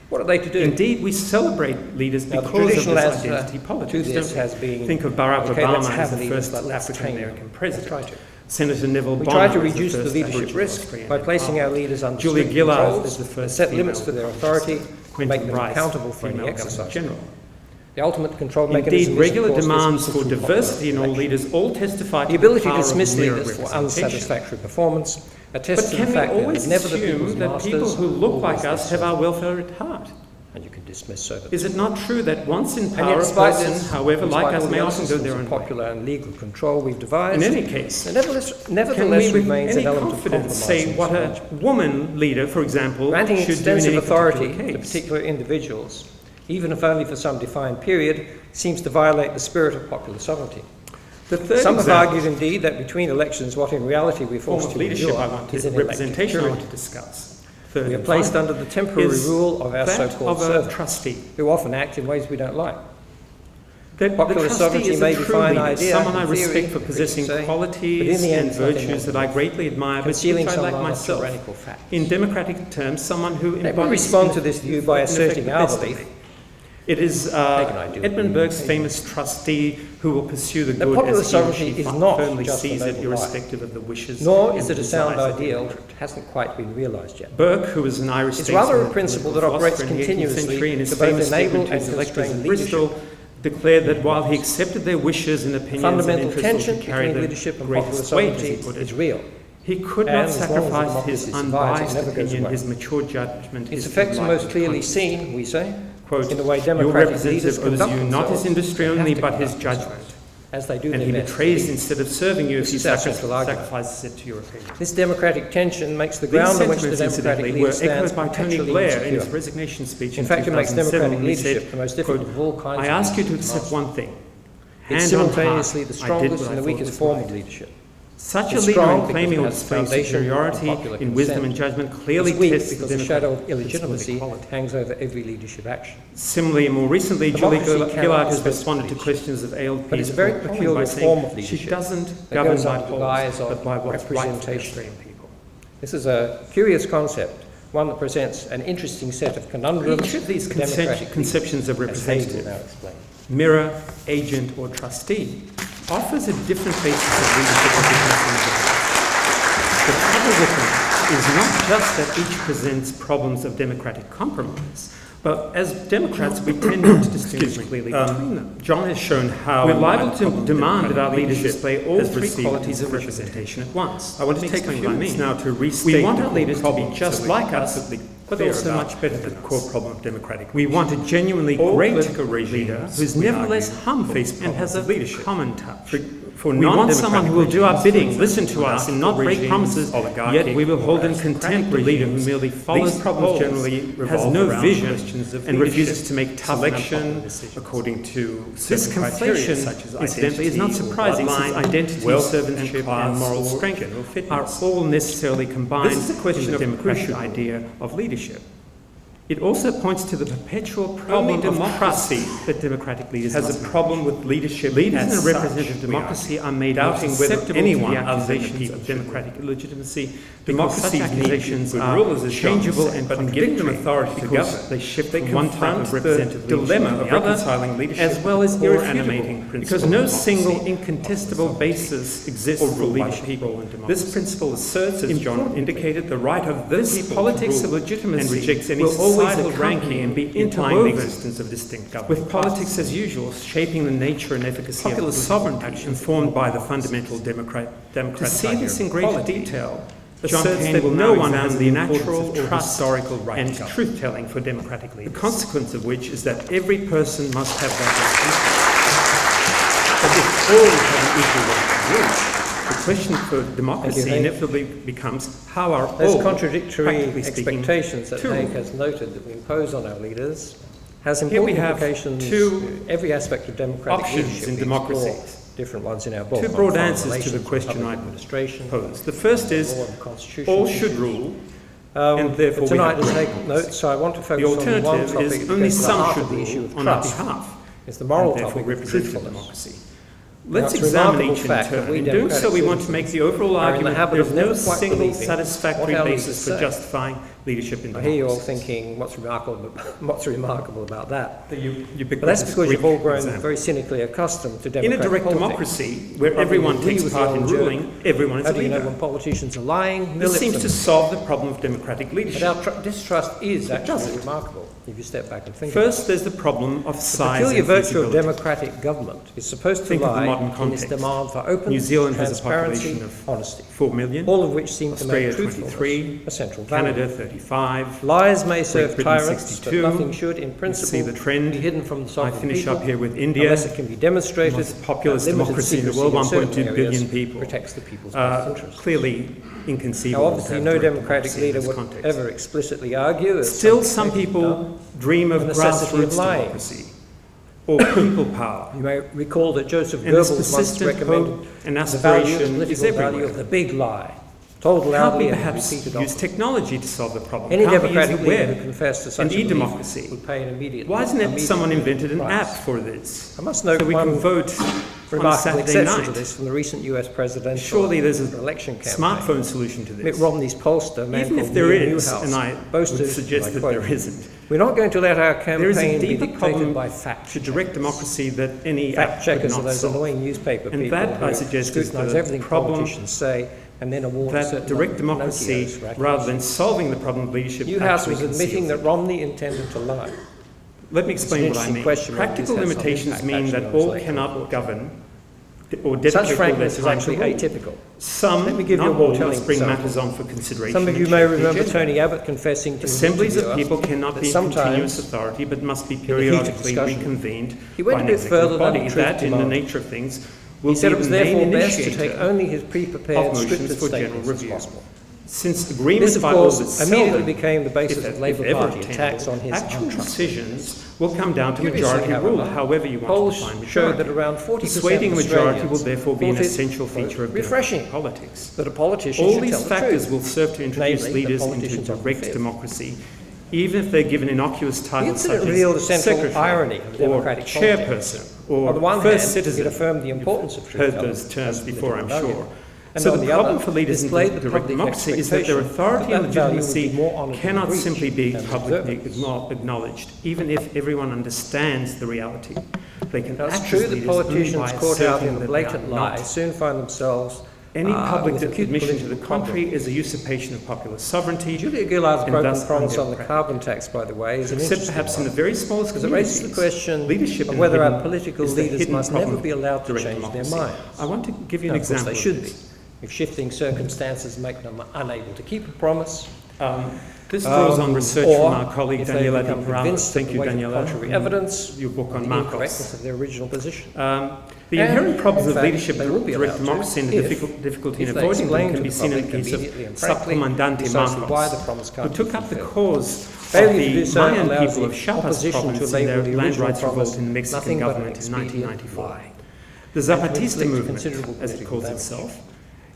what are they to do? Indeed, we celebrate leaders now, because of this identity politics. To this has been, think of Barack okay, Obama as the first African-American president. Senator Neville we Bonner. Tried to reduce the, the leadership risk by placing our leaders under Julie strict Gillard is the first set limits to their authority, Quentin make them Rice, accountable for any exercise. General. The ultimate control Indeed, mechanism. Indeed, regular demands for diversity in all leaders all testify to the ability to dismiss leaders for unsatisfactory performance. A test but can we always assume that people who look like us have our welfare at heart? and you can dismiss. Is it not true that once in power, a person, however like us, may often go their own popular way. and legal control we've devised? In any case, nevertheless, nevertheless can we with any confidence say what a woman leader, for example, granting should extensive do in authority particular to particular individuals, even if only for some defined period, seems to violate the spirit of popular sovereignty. Some have argued, indeed, that between elections, what in reality we're forced to leadership endure I want to, is an representation. I want to discuss third. We are placed under the temporary rule of our so-called servant, trustee, who often act in ways we don't like. Popular the sovereignty may define idea, someone I respect for possessing qualities and virtues that I greatly admire, but which I like myself. In democratic terms, someone who embodies... Respond to this view by asserting our belief it is uh, Edmund Burke's famous trustee who will pursue the, the good as he is not firmly sees it, irrespective life. of the wishes. Nor is it a sound ideal; it hasn't quite been realised yet. Burke, who was an Irish it's rather a principle that operates continuously in his to both enable and constrain Bristol, declared that while he accepted their wishes and opinions, fundamental tension between leadership and popular sovereignty is real. He could and not sacrifice his unbiased opinion, his mature judgment. Its effects are most clearly seen, we say quote, in the way your representative owes you not his industry only, but his judgment. As they do and he betrays instead of serving you if he sacrifices it to your opinion. This democratic tension makes the ground on which the democratic leader stands by Tony Blair in his resignation speech in, in fact, it makes democratic leadership said, the most difficult of all kinds. I ask you to accept one thing. It's simultaneously the strongest and the weakest form of leadership principle of superiority in wisdom and judgment clearly tests because the shadow of illegitimacy hangs over every leadership action. Similarly, more recently, Julie Gillard has responded to questions of ALP But it's a very peculiar by form of saying she doesn't govern by polls, but by what's right representation. Australian people. This is a curious concept, one that presents an interesting set of conundrums. Each of these conceptions of leaders, as Haig will representative, mirror, agent, or trustee offers a different basis of leadership of the problem is not just that each presents problems of democratic compromise, but as Democrats, we tend not to distinguish clearly um, between them. John has shown how we're liable to demand that our leaders display all three qualities of representation at once. I want to take a few minutes now to restate. We want our leaders to be just like us but also much better than the core problem of democratic. We want a genuinely great leader who's nevertheless humble and has a leadership. common touch. For, we want someone who will do our bidding, listen to us, and not break promises, yet we will hold in contempt the leader who merely follows problems generally has no vision and refuses to make tough selection according to this conflation, incidentally, is not surprising since identity, wealth, servantship, and, moral strength are all necessarily combined this is a question in the democratic idea of leadership. It also points to the perpetual problem democracy. that democratic leaders has a problem with leadership. Leaders in a representative democracy are made out in whether anyone to the accusations of democratic illegitimacy because Democracies need are rulers are changeable and but giving them authority to govern, they shift they one type of representative the dilemma of reconciling leadership as well as animating principle because no single incontestable basis exists for leadership. People this principle asserts, as John indicated, the right of this politics of legitimacy and rejects any will always ranking and be implying the existence of distinct government. With politics as usual, shaping the nature and efficacy Popular of sovereignty informed by the fundamental democratic democratic To see this in greater detail, the John that no one has the natural trust historical right and truth-telling for democratic leaders. The consequence of which is that every person must have that right. but if all have an equal right to the question for democracy you, inevitably becomes how are those all, contradictory expectations that Haig has noted that we impose on our leaders has important implications to every aspect of democratic options in democracy different ones in our book. Two broad answers to the question I posed. The first is all should rule, um, and therefore we have to take note, so I want to focus the alternative on one topic is only some should rule on our behalf, is the moral and therefore topic representative democracy. Let's examine each in turn. In doing so, we want to make the overall argument the there's no single satisfactory basis for justifying leadership in the I hear you all thinking, what's remarkable, what's remarkable about that? The you but that's because you've all grown example. very cynically accustomed to democracy. In a direct politics. democracy, where everyone takes part in ruling, everyone is a leader. you know when politicians are lying? This seems to solve the problem of democratic leadership. But our tr- distrust is it actually doesn't. remarkable if you step back and think First, there's the problem of the size. The peculiar virtue of democratic government is supposed to think lie in its demand for open, New Zealand transparency, has a population of honesty. 4 million. All of which seem Australia to make truthfulness a central value. Canada 35. Lies may serve tyrants, but nothing should, in principle, see the trend. be hidden from the sovereign I finish people, up here with India. Unless it can be demonstrated. Most populous democracy in the world, 1.2 billion people. Protects the people's uh, interests. Clearly, inconceivable. Now, obviously, no democratic leader would context. ever explicitly argue. Still, some people dream of grassroots democracy or people power. You may recall that Joseph and Goebbels once recommended an aspiration the value, value of the big lie. Told loudly and repeated use often. technology to solve the problem? Any How democratic leader who confessed to such an e-democracy would pay an immediate. Why isn't it someone invented an price. app for this? I must know so we can vote for possible exception to this from the recent US presidential Surely there's an election campaign. smartphone solution to this. Mitt Romney's pollster, man Even if there is, Newhouse, and I boasted, would suggest that quote, there isn't. We're not going to let our campaign be dictated by fact to direct democracy that any fact checkers are those solve. annoying newspaper and people that, I suggest, scrutinize everything politicians say and then award that direct democracy, rather than solving the problem of leadership. Newhouse was admitting that Romney intended to lie. Let me explain what I mean. Practical limitations mean that all like cannot govern or dedicate Such frankness is actually atypical. Some, Let me give you a all, must bring matters on for consideration. Some of you may remember Tony Abbott confessing to Assemblies of people cannot be in continuous authority, but must be periodically reconvened he went by a bit further body. that, in the nature of things, will he said it was therefore best to take only his pre-prepared scripted statements as possible. Since agreement this, of course, immediately became the basis if, of Labour Party attacks on his actual decisions will come down to majority however, rule, however you want polls to define majority. that around 40 persuading a majority will therefore be an essential feature of refreshing politics. That a politician All these factors the will serve to introduce leaders into direct democracy even if they're given innocuous titles such as revealed secretary irony of democratic or chairperson or on the one first hand, citizen. It affirmed the importance of truth. Heard those terms before, I'm sure. And so the, the problem for leaders in direct the democracy is that their authority and legitimacy cannot simply be publicly acknowledged, even if everyone understands the reality. They can That's true. The politicians caught out in the blatant lie soon find themselves. Any uh, public uh, admission to the country problem. is a usurpation of popular sovereignty. Julia Gillard's broken promise on the carbon tax, by the way, is an Except perhaps one. in the very smallest because it raises the question leadership of whether our political leaders must never be allowed to change democracy. their minds. I want to give you an example. They should be. If shifting circumstances make them unable to keep a promise, um, this draws um, on research from our colleague Daniela Di Thank you, Daniela. Contrary mm-hmm. evidence, your book on Marcos. of their original position. Um, the and inherent problems of leadership and direct democracy and the difficulty in avoiding them can be seen in the case of Subcomandante Marcos, who took up the cause of the Mayan people of Chiapas province in their the land rights revolt in the Mexican government in 1994. The Zapatista movement, as it calls itself,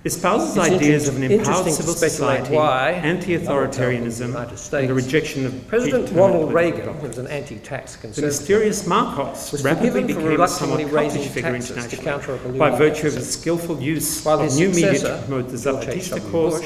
espouses it's ideas of an empowered civil society, anti-authoritarianism, the and the rejection of President Ronald Reagan was an anti-tax conservative. The mysterious Marcos rapidly became a somewhat cultish figure internationally by virtue of his skillful use of new media to promote the Zapatista cause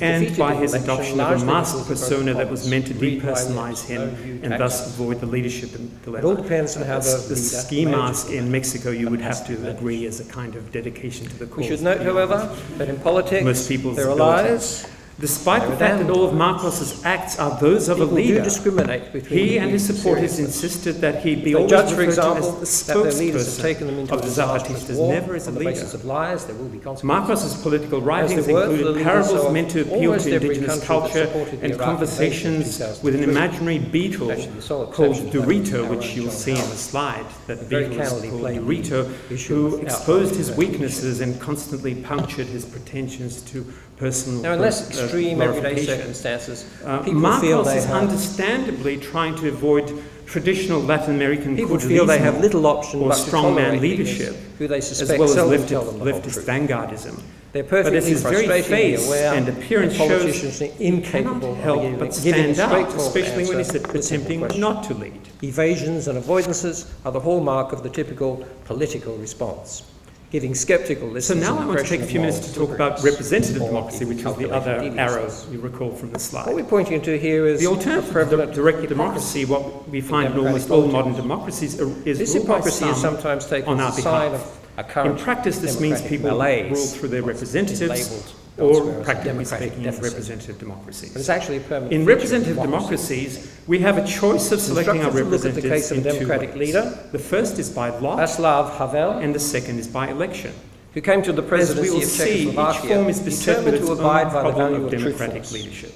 and by his adoption of a masked persona that was meant to depersonalize him and thus avoid the leadership dilemma. It all depends on how the, the ski mask in Mexico you would have to agree as a kind of dedication to the cause. We should note, however, that in politics most there are liars. Despite the fact that all of Marcos's acts are those of a leader, he and his supporters insisted that he be always judge, referred for example, to as the spokesperson of the Zapatistas, never as a leader. Of lies, there will be Marcos's political writings included parables meant to appeal to indigenous culture and conversations with an imaginary beetle called Durito, which you'll see in the slide. That beetle called Durito, who exposed his weaknesses and constantly punctured his pretensions to personal. Now, unless uh, extreme everyday circumstances, uh, people Marcos feel they is have understandably trying to avoid traditional Latin American people feel they have little option or strongman leadership, who they suspect as well as leftist, leftist vanguardism. They're perfectly but this very face and appearance politicians shows incapable help of but stand up, especially when he's attempting not to lead. Evasions and avoidances are the hallmark of the typical political response getting sceptical. So now I want to take a few minutes to talk about representative democracy, which is the other arrow you recall from the slide. What we're pointing to here is the alternative to direct democracy. What we find in almost all modern democracies is this hypocrisy is sometimes taken on our behalf. in practice, this means people malaise, rule through their representatives or practically speaking, in deficit. representative But it's democracies. actually a permanent. In representative democracies, we have a choice of selecting our representatives look at the case of in two democratic ways. leader. The first is by lot, Václav Havel, and the second is by election. who came to the As we presidency will see, each form is determined to abide by the value of democratic leadership.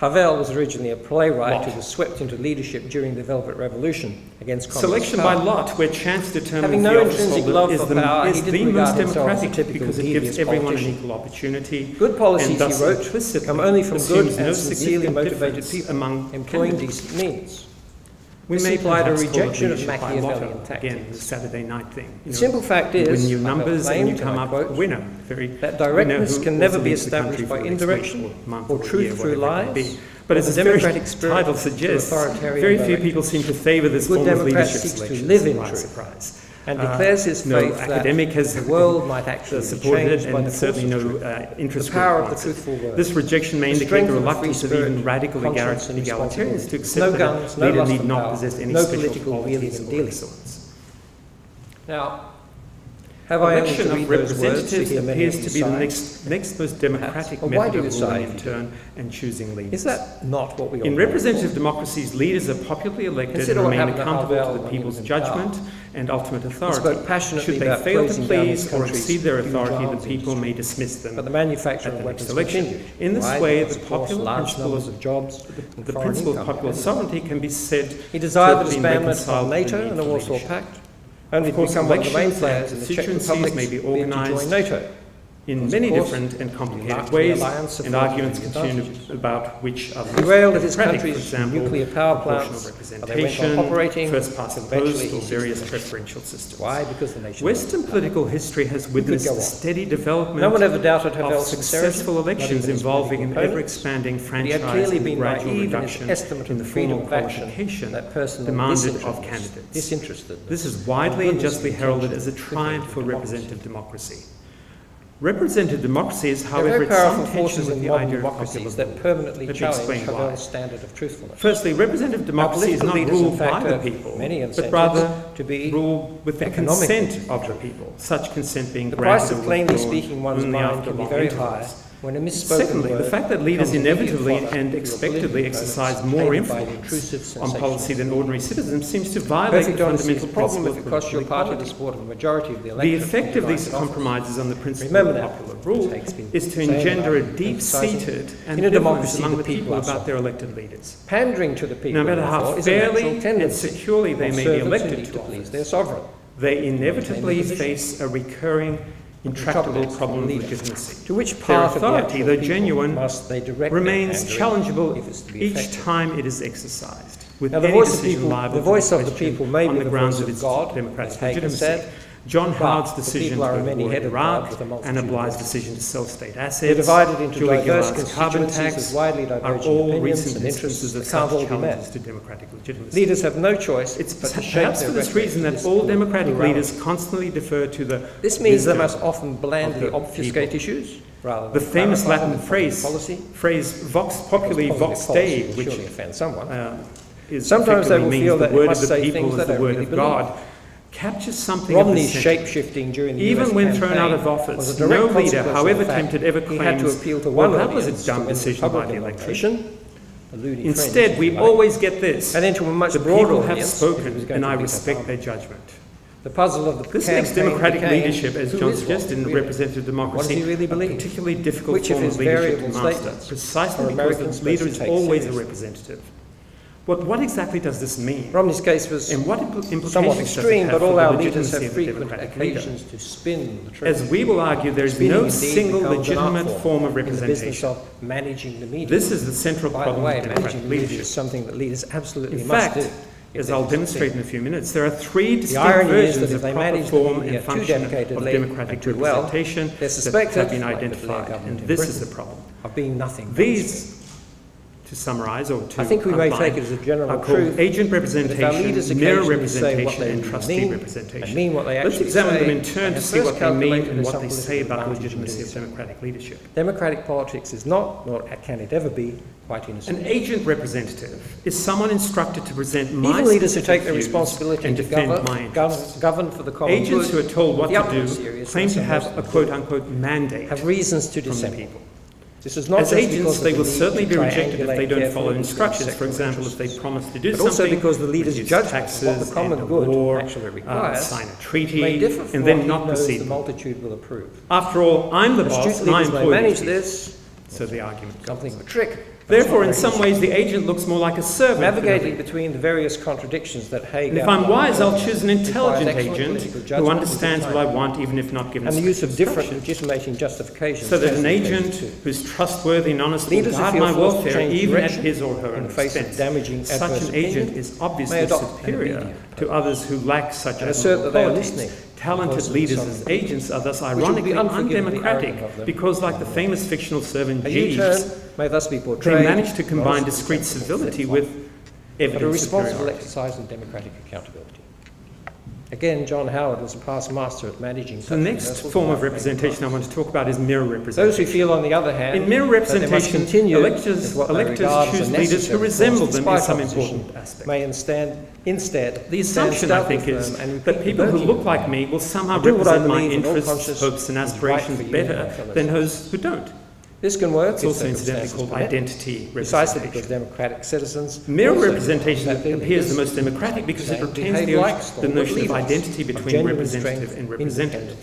Havel was originally a playwright Lot. who was swept into leadership during the Velvet Revolution against communist Selection power. by Lot, where chance determines Having no the intrinsic love is for the, power, is the most democratic because it gives everyone an equal opportunity. Good policies, he wrote, come only from good and no sincerely motivated people among employing decent means we may apply the rejection of Machiavellian tactics. Again, the Saturday night thing. The know, simple fact is, when you numbers and you come up quote, winner. Very, that directness can never be established by indirection or, or truth year, through lies. But as the democratic title suggests, very few people seem to favour this form of leadership. Seeks to live in surprise and uh, declares his faith that academic has the world might actually supported it, and certainly no uh, interest the power of the truthful word. This rejection may the indicate the reluctance of, even radical egalitarians to accept no that guns, no need not power, possess any no special qualities or excellence. Now, have I election of representatives appears to be the next, next most democratic well, method of ruling in turn and choosing leaders. Is that not what we In representative democracies, leaders are popularly elected and remain accountable to the people's judgment. Power and ultimate authority. Should they fail to please or exceed their authority, the people may dismiss them. But the manufacture of weapons election. In this Why? way, the popular principle of, jobs, the, the principle of popular sovereignty can be said he desired to have been reconciled NATO and the Warsaw Pact. And of course, some of the main players in the Czech Republic may be organised NATO in many different and complicated ways, and arguments continue about which of the derailed of countries, for example, nuclear power plants, representation, operating, first past the post, or various preferential systems. Why? Because the nation. Western political history has witnessed a steady development no one ever doubted of successful elections involving an ever-expanding franchise clearly and been gradual reduction in, the the of action that person demanded of candidates. Disinterested. This is widely and justly heralded as a triumph for representative democracy. Representative democracies, however, there some very with the in modern democracies that permanently challenge Havel's standard of truthfulness. Firstly, representative democracy is not ruled by the people, but rather to be ruled with the consent of the people. Such consent being the granted price of plainly speaking one's mind can be very high Secondly, the fact that leaders inevitably and expectedly exercise more influence on policy than ordinary citizens seems to violate the fundamental problem your party the support of the majority of the electorate. The effect of these compromises on the principle of popular rule is to engender a deep-seated and democracy among the people about their elected leaders. Pandering to the people, no matter how fairly and securely they may be elected to please their sovereign. they inevitably face a recurring intractable problem of legitimacy, to which part their authority, though genuine, remains challengeable each time it is exercised, with now, the any voice decision people, liable the voice of the people may on be the, grounds of its God, democratic legitimacy. Said, John Howard's decision to go to war in Iraq, Anna Bligh's decision to sell state assets, divided into Julie Gillard's carbon tax are all recent instances of such challenges to democratic legitimacy. Leaders have no choice it's but to shape their for this reason that all democratic leaders constantly defer to the This means they must often blandly obfuscate issues the famous Latin phrase, policy, phrase "vox populi, vox Dei," which offend someone. Uh, is sometimes they will means feel the that word of the people is the word of God, captures something Romney's shape shifting during the even US when thrown out of office no leader however tempted ever claims had to appeal to one well, that was a dumb decision by the electorate. instead we always get this. And into a much the broader people have spoken and I respect their judgment. The puzzle of the this makes democratic leadership, as John suggested in the representative democracy, really a particularly difficult Which form of leadership to master, precisely because the leader is always a representative. But what exactly does this mean? Romney's case was and what impl- somewhat extreme, but all our leaders have frequent occasions to spin the truth. As we will argue, there is no single legitimate form of representation. Of managing the media. This is the central By problem the way, of democratic leadership. is something that leaders absolutely in must fact, do. As I'll demonstrate in a few minutes, there are three distinct versions of proper form and function of democratic representation well, that have been identified, and this is the problem. Of being nothing. These to summarize or to I think we may take it as a general truth. Agent representation, mirror representation, and trustee mean, representation. Mean what they Let's examine say, them in turn to see what they mean and what they say about legitimacy of democratic leadership. Democratic politics is not, nor can it ever be, quite innocent. An agent representative is someone instructed to present my leaders who take the responsibility and defend govern, my govern, for the common Agents good, who are told what to do claim to have a quote-unquote mandate have reasons to dissent. people. This is not As agents, they will certainly be rejected if they don't follow instructions. For example, if they promise to do but something, also because the leader's judge taxes, the common good war, uh, actually require uh, sign a treaty, and then not proceed. The multitude will approve. After all, I'm the boss, I employ manage this. So the argument. Something of a trick. Therefore, in some ways, the agent looks more like a servant. Navigating between the various contradictions that Haig. If I'm wise, I'll choose an intelligent agent who understands what I want, even if not given. And the use of different legitimating justifications. So that an agent who's trustworthy and honest will guard my welfare, even at his or her in face. Of damaging Such an agent is obviously superior to others who lack such and assert that they are listening talented leaders as agents are thus ironically undemocratic because, like the famous fictional servant Jeeves, may thus be portrayed they manage to combine discreet civility with evidence. Responsible exercise in democratic accountability. Again, John Howard was a past master at managing. The next form of representation I want to talk about is mirror representation. Those who feel, on the other hand, in mirror representation, electors, electors choose leaders who resemble them in some important aspect. May instead, instead the assumption I think is that people who look like me will somehow represent my interests, hopes, and aspirations better than those who don't. This can work. It's also incidentally called identity Precisely, because democratic citizens. Mere representation appears the most democratic because it retains the, like the notion of identity between representative and represented.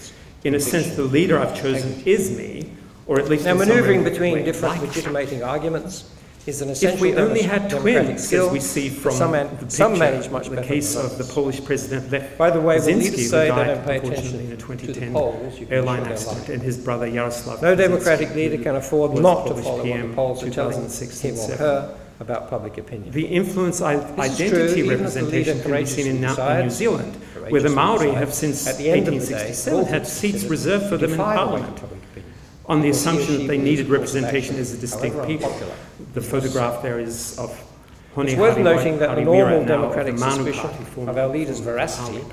In a sense, the leader I've chosen is me, or at least now maneuvering between different legitimating arguments is an essential If we only had twins, skill, as we see from some, man, the, picture, some manage much the case of the Polish president Lech By the way, Brzezinski, we need to say died, unfortunately pay attention in a 2010 polls, airline accident, and his brother Jaroslaw, No democratic leader can afford not to follow PM what the polls are telling him or her about public opinion. The influence identity true, representation can be seen in, New Zealand, where the Maori have since 1867 had seats reserved for them in parliament on the assumption that they needed representation as a distinct people. The photograph there is of Hone It's worth noting that the normal democratic suspicion of our leaders' veracity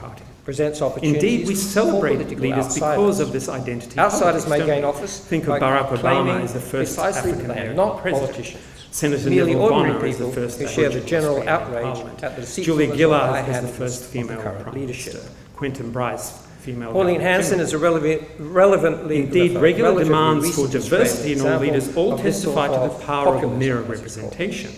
presents opportunities. Indeed, we celebrate leaders because of this identity. Outsiders may gain office. Think of Barack Obama as the first African American not president. Politicians. Senator Merely Neville Bonner is the first who share the general outrage at the Julia Gillard is the first female prime leadership. Minister. Quentin Bryce female. Pauline Hanson is a relevant, relevantly indeed regular demands for diversity in all leaders all testify to the power of mirror representation.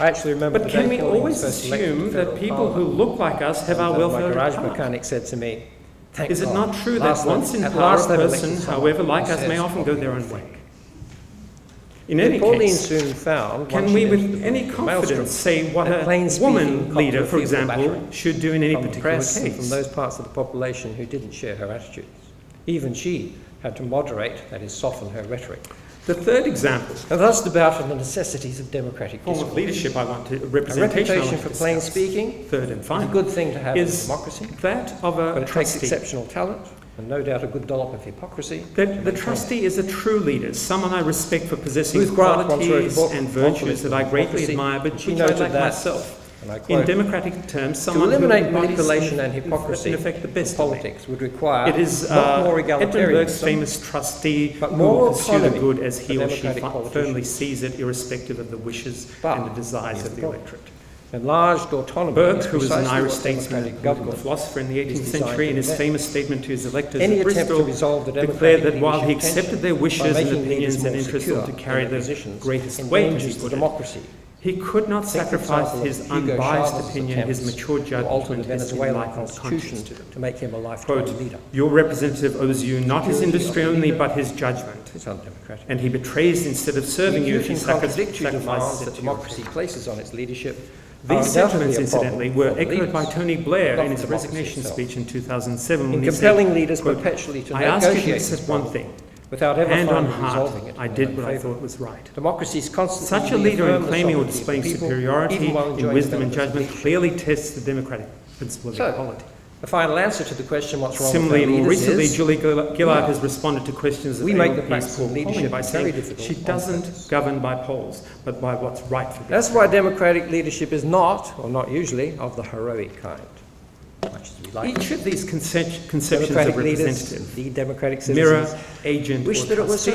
I actually remember. But can we always assume that people who look like us have our welfare? My garage mechanic said to me, Thank is it not true that once in power, a person, however like us, may often go their own way? In any case, soon found can we with any confidence say what a woman leader, for example, should do in any particular case? From those parts of the population who didn't share her attitudes. Even she had to moderate, that is, soften her rhetoric. The third example. And thus about the necessities of democratic form of leadership. I want to representation. Reputation for plain speaking. Third and final. A good thing to have is in democracy. That of a but trustee. Takes exceptional talent and no doubt a good dollop of hypocrisy. The, the trustee is a true leader, someone I respect for possessing Ruth qualities book, and virtues that I greatly admire, but she I that, myself. In democratic terms, someone to eliminate manipulation and hypocrisy in effect the best politics would require it is uh, more egalitarianism. famous trustee but more will pursue the good as he or she firmly sees it, irrespective of the wishes but and the desires of the electorate enlarged autonomy. Burke, who was an Irish statesman and political philosopher in the 18th century, in his famous statement to his electors Any at Bristol, declared that while he accepted their wishes and opinions and interests to carry the greatest weight, as he democracy. He could not sacrifice his unbiased opinion, his mature judgment, and his Venezuelan constitution to, to make him a lifetime Quote, leader. Your representative owes you not his industry only, but his judgment. It's undemocratic. And he betrays instead of serving you if he sacrifices that democracy places on its leadership these sentiments, incidentally, were echoed by Tony Blair in his resignation speech in 2007. In compelling said, leaders quote, perpetually to I ask you to accept one thing. Without ever hand on heart, I did what I thought was right. Democracy's constantly Such a leader in claiming or displaying superiority in wisdom and judgment clearly tests the democratic principle of equality a final answer to the question what's wrong Similarly, with more recently, is, Julia Gillard yeah. has responded to questions we make the place for leadership by saying she doesn't govern by polls, but by what's right for them. That's why democratic leadership is not, or not usually, of the heroic kind. Like Each of these conceptions democratic representative. Leaders, the democratic citizens, mirror, agent, wish that it was so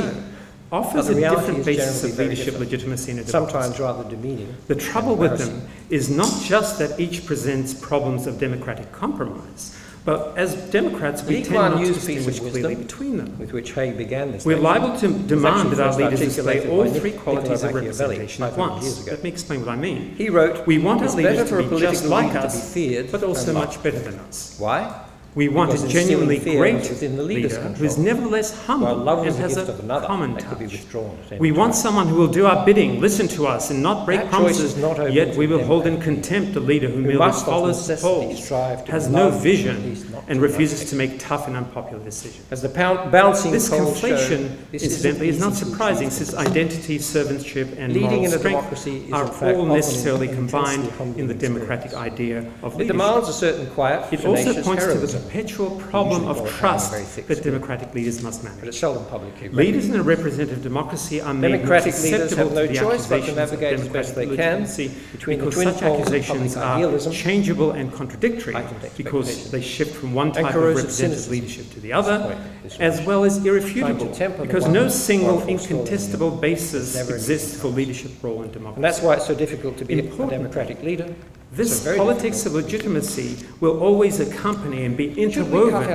offers a different basis of leadership legitimacy in a democracy. Sometimes rather demeaning. The trouble with them is not just that each presents problems of democratic compromise, but as Democrats, we tend not to distinguish clearly between them. With which Hay began this. We're liable to demand that our leaders display all three qualities of representation at once. Let me explain what I mean. He wrote, "We want our leaders to be just like us, be feared, but also much better than us." Why? We want a genuinely great leader who is nevertheless humble well, and has a common touch. We time. want someone who will do our bidding, listen to us, and not break that promises, not yet we will hold in contempt a leader who, who merely follows polls, has no vision, and refuses to make tough and unpopular decisions. As the bouncing this conflation, incidentally, is, is not surprising since identity, servantship, and Leading moral strength are all necessarily combined in the democratic idea of leadership. It demands a certain quiet, it also points to the perpetual problem of trust that democratic leaders must manage. But it's seldom public. Leaders in a representative democracy are democratic leaders have no choice but to navigate as best they can between because the twin such accusations are changeable and contradictory because they shift from one type of representative leadership to the other, as well as irrefutable because no single incontestable basis exists for leadership role in democracy. And that's why it's so difficult to be a democratic leader. This politics of legitimacy will always accompany and be interwoven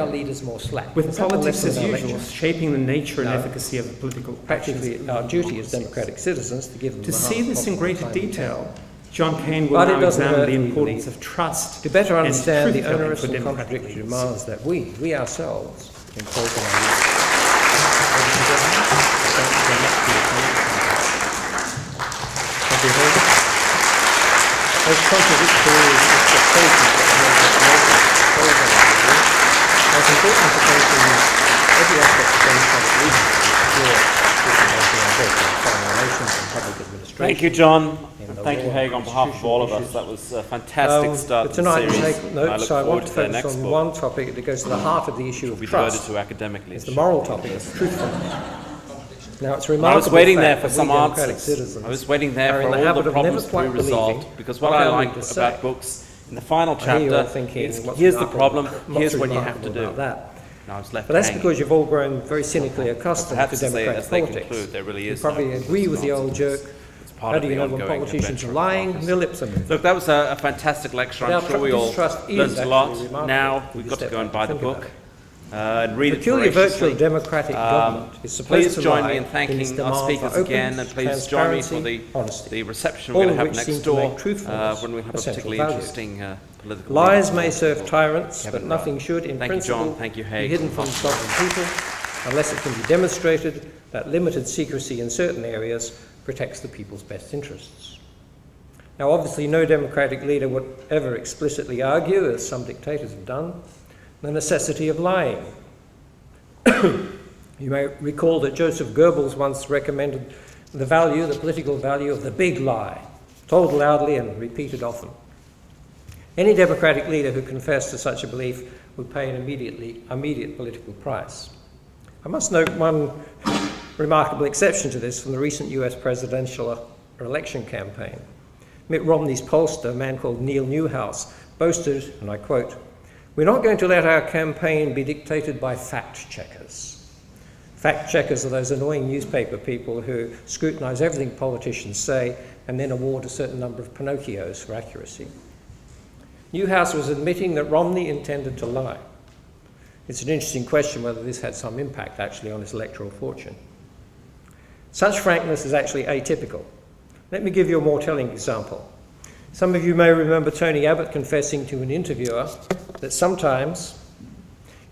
with politics as usual, lecture? shaping the nature no. and efficacy of political Practically, our duty as democratic citizens to give them To the see this in greater detail, John Kane will now examine the importance of trust to better understand the onerous and contradictory demands that we, we ourselves, impose on our as contradictory expectations the one that noted all of our as important to taking every aspect of democratic leadership to secure Thank you, John. Thank you, Haig, on behalf of all of us. That was a fantastic um, start tonight to the series. notes. I so I want to, to focus on book. one topic that goes to the heart of the issue Which of trust. Be devoted to academically. It's the moral topic of truthfulness. Now, it's I was waiting there for some democratic answers. citizens I was waiting there for the all the problems to be resolved believing because what I like about say. books In the final chapter, thinking, what's here's the problem, here's what you have to do. That. And I was left But that's hanging. because you've all grown very cynically accustomed to to say, democratic they politics. conclude, there really you probably no agree with the old joke, how do you know when politicians are lying? Their lips are moving. Look, that was a, a fantastic lecture. I'm sure we all learned a lot. Now we've got to go and buy the book uh, and read Peculiar of democratic Um, government is supposed Please to join me in thanking our speakers again, and please join me for the, honesty. the reception we're going to have next door uh, when we have a particularly value. interesting uh, political Lies may serve tyrants, but nothing right. should, in Thank you, John. principle, Thank you, be Haig. hidden from sovereign people unless it can be demonstrated that limited secrecy in certain areas protects the people's best interests. Now, obviously, no democratic leader would ever explicitly argue, as some dictators have done, the necessity of lying. you may recall that Joseph Goebbels once recommended the value, the political value of the big lie, told loudly and repeated often. Any democratic leader who confessed to such a belief would pay an immediately, immediate political price. I must note one remarkable exception to this from the recent US presidential uh, election campaign. Mitt Romney's pollster, a man called Neil Newhouse, boasted, and I quote, We're not going to let our campaign be dictated by fact checkers. Fact checkers are those annoying newspaper people who scrutinize everything politicians say and then award a certain number of Pinocchios for accuracy. Newhouse was admitting that Romney intended to lie. It's an interesting question whether this had some impact actually on his electoral fortune. Such frankness is actually atypical. Let me give you a more telling example. Some of you may remember Tony Abbott confessing to an interviewer that sometimes,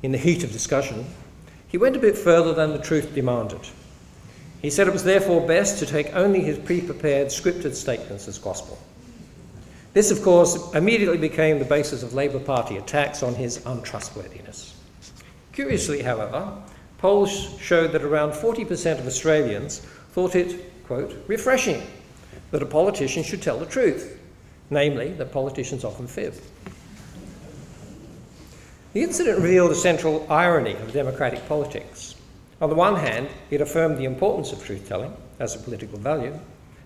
in the heat of discussion, he went a bit further than the truth demanded. He said it was therefore best to take only his pre prepared scripted statements as gospel. This, of course, immediately became the basis of Labour Party attacks on his untrustworthiness. Curiously, however, polls showed that around 40% of Australians thought it, quote, refreshing that a politician should tell the truth, namely, that politicians often fib. The incident revealed a central irony of democratic politics. On the one hand, it affirmed the importance of truth telling as a political value,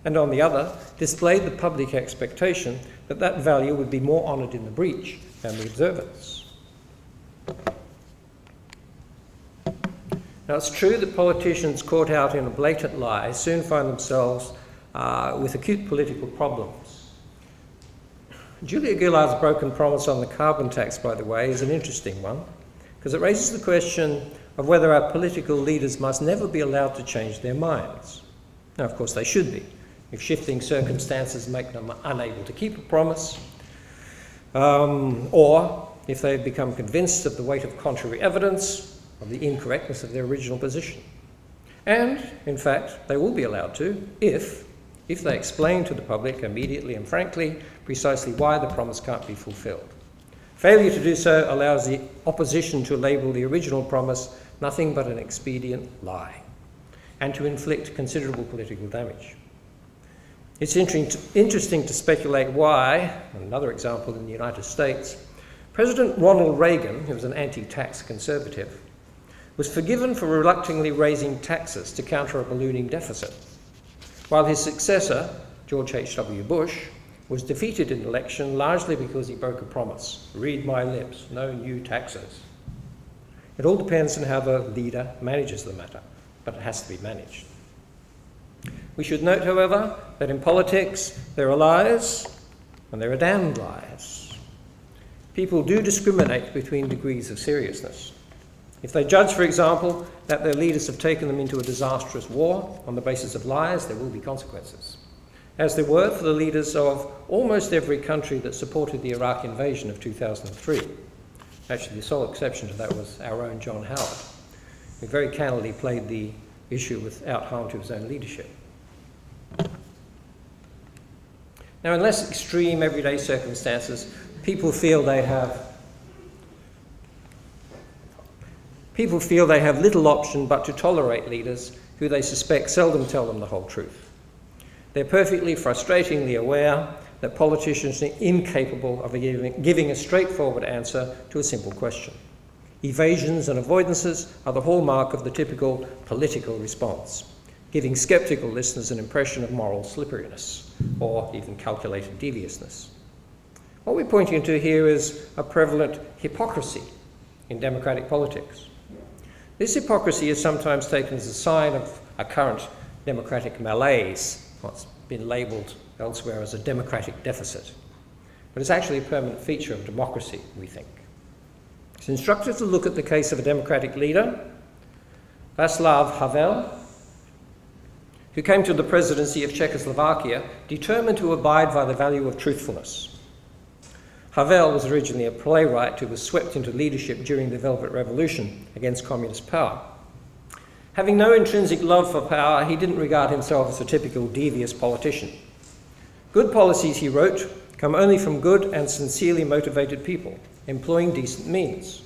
and on the other, displayed the public expectation that that value would be more honoured in the breach than the observance. Now, it's true that politicians caught out in a blatant lie soon find themselves uh, with acute political problems. Julia Gillard's broken promise on the carbon tax, by the way, is an interesting one because it raises the question of whether our political leaders must never be allowed to change their minds. Now, of course, they should be. If shifting circumstances make them unable to keep a promise, um, or if they've become convinced of the weight of contrary evidence, of the incorrectness of their original position. And, in fact, they will be allowed to if, if they explain to the public immediately and frankly precisely why the promise can't be fulfilled. Failure to do so allows the opposition to label the original promise nothing but an expedient lie and to inflict considerable political damage. It's interesting to speculate why, another example in the United States, President Ronald Reagan, who was an anti tax conservative, was forgiven for reluctantly raising taxes to counter a ballooning deficit, while his successor, George H.W. Bush, was defeated in election largely because he broke a promise read my lips, no new taxes. It all depends on how the leader manages the matter, but it has to be managed. We should note, however, that in politics there are lies and there are damned lies. People do discriminate between degrees of seriousness. If they judge, for example, that their leaders have taken them into a disastrous war on the basis of lies, there will be consequences. As there were for the leaders of almost every country that supported the Iraq invasion of 2003. Actually, the sole exception to that was our own John Howard, who very candidly played the issue without harm to his own leadership. Now, in less extreme everyday circumstances, people feel they have people feel they have little option but to tolerate leaders who they suspect seldom tell them the whole truth. They're perfectly frustratingly aware that politicians are incapable of giving a straightforward answer to a simple question. Evasions and avoidances are the hallmark of the typical political response, giving sceptical listeners an impression of moral slipperiness or even calculated deviousness. What we're pointing to here is a prevalent hypocrisy in democratic politics. This hypocrisy is sometimes taken as a sign of a current democratic malaise, what's been labelled elsewhere as a democratic deficit. But it's actually a permanent feature of democracy, we think. It's instructive to look at the case of a democratic leader, Václav Havel, who came to the presidency of Czechoslovakia determined to abide by the value of truthfulness. Havel was originally a playwright who was swept into leadership during the Velvet Revolution against communist power. Having no intrinsic love for power, he didn't regard himself as a typical devious politician. Good policies, he wrote, come only from good and sincerely motivated people, employing decent means.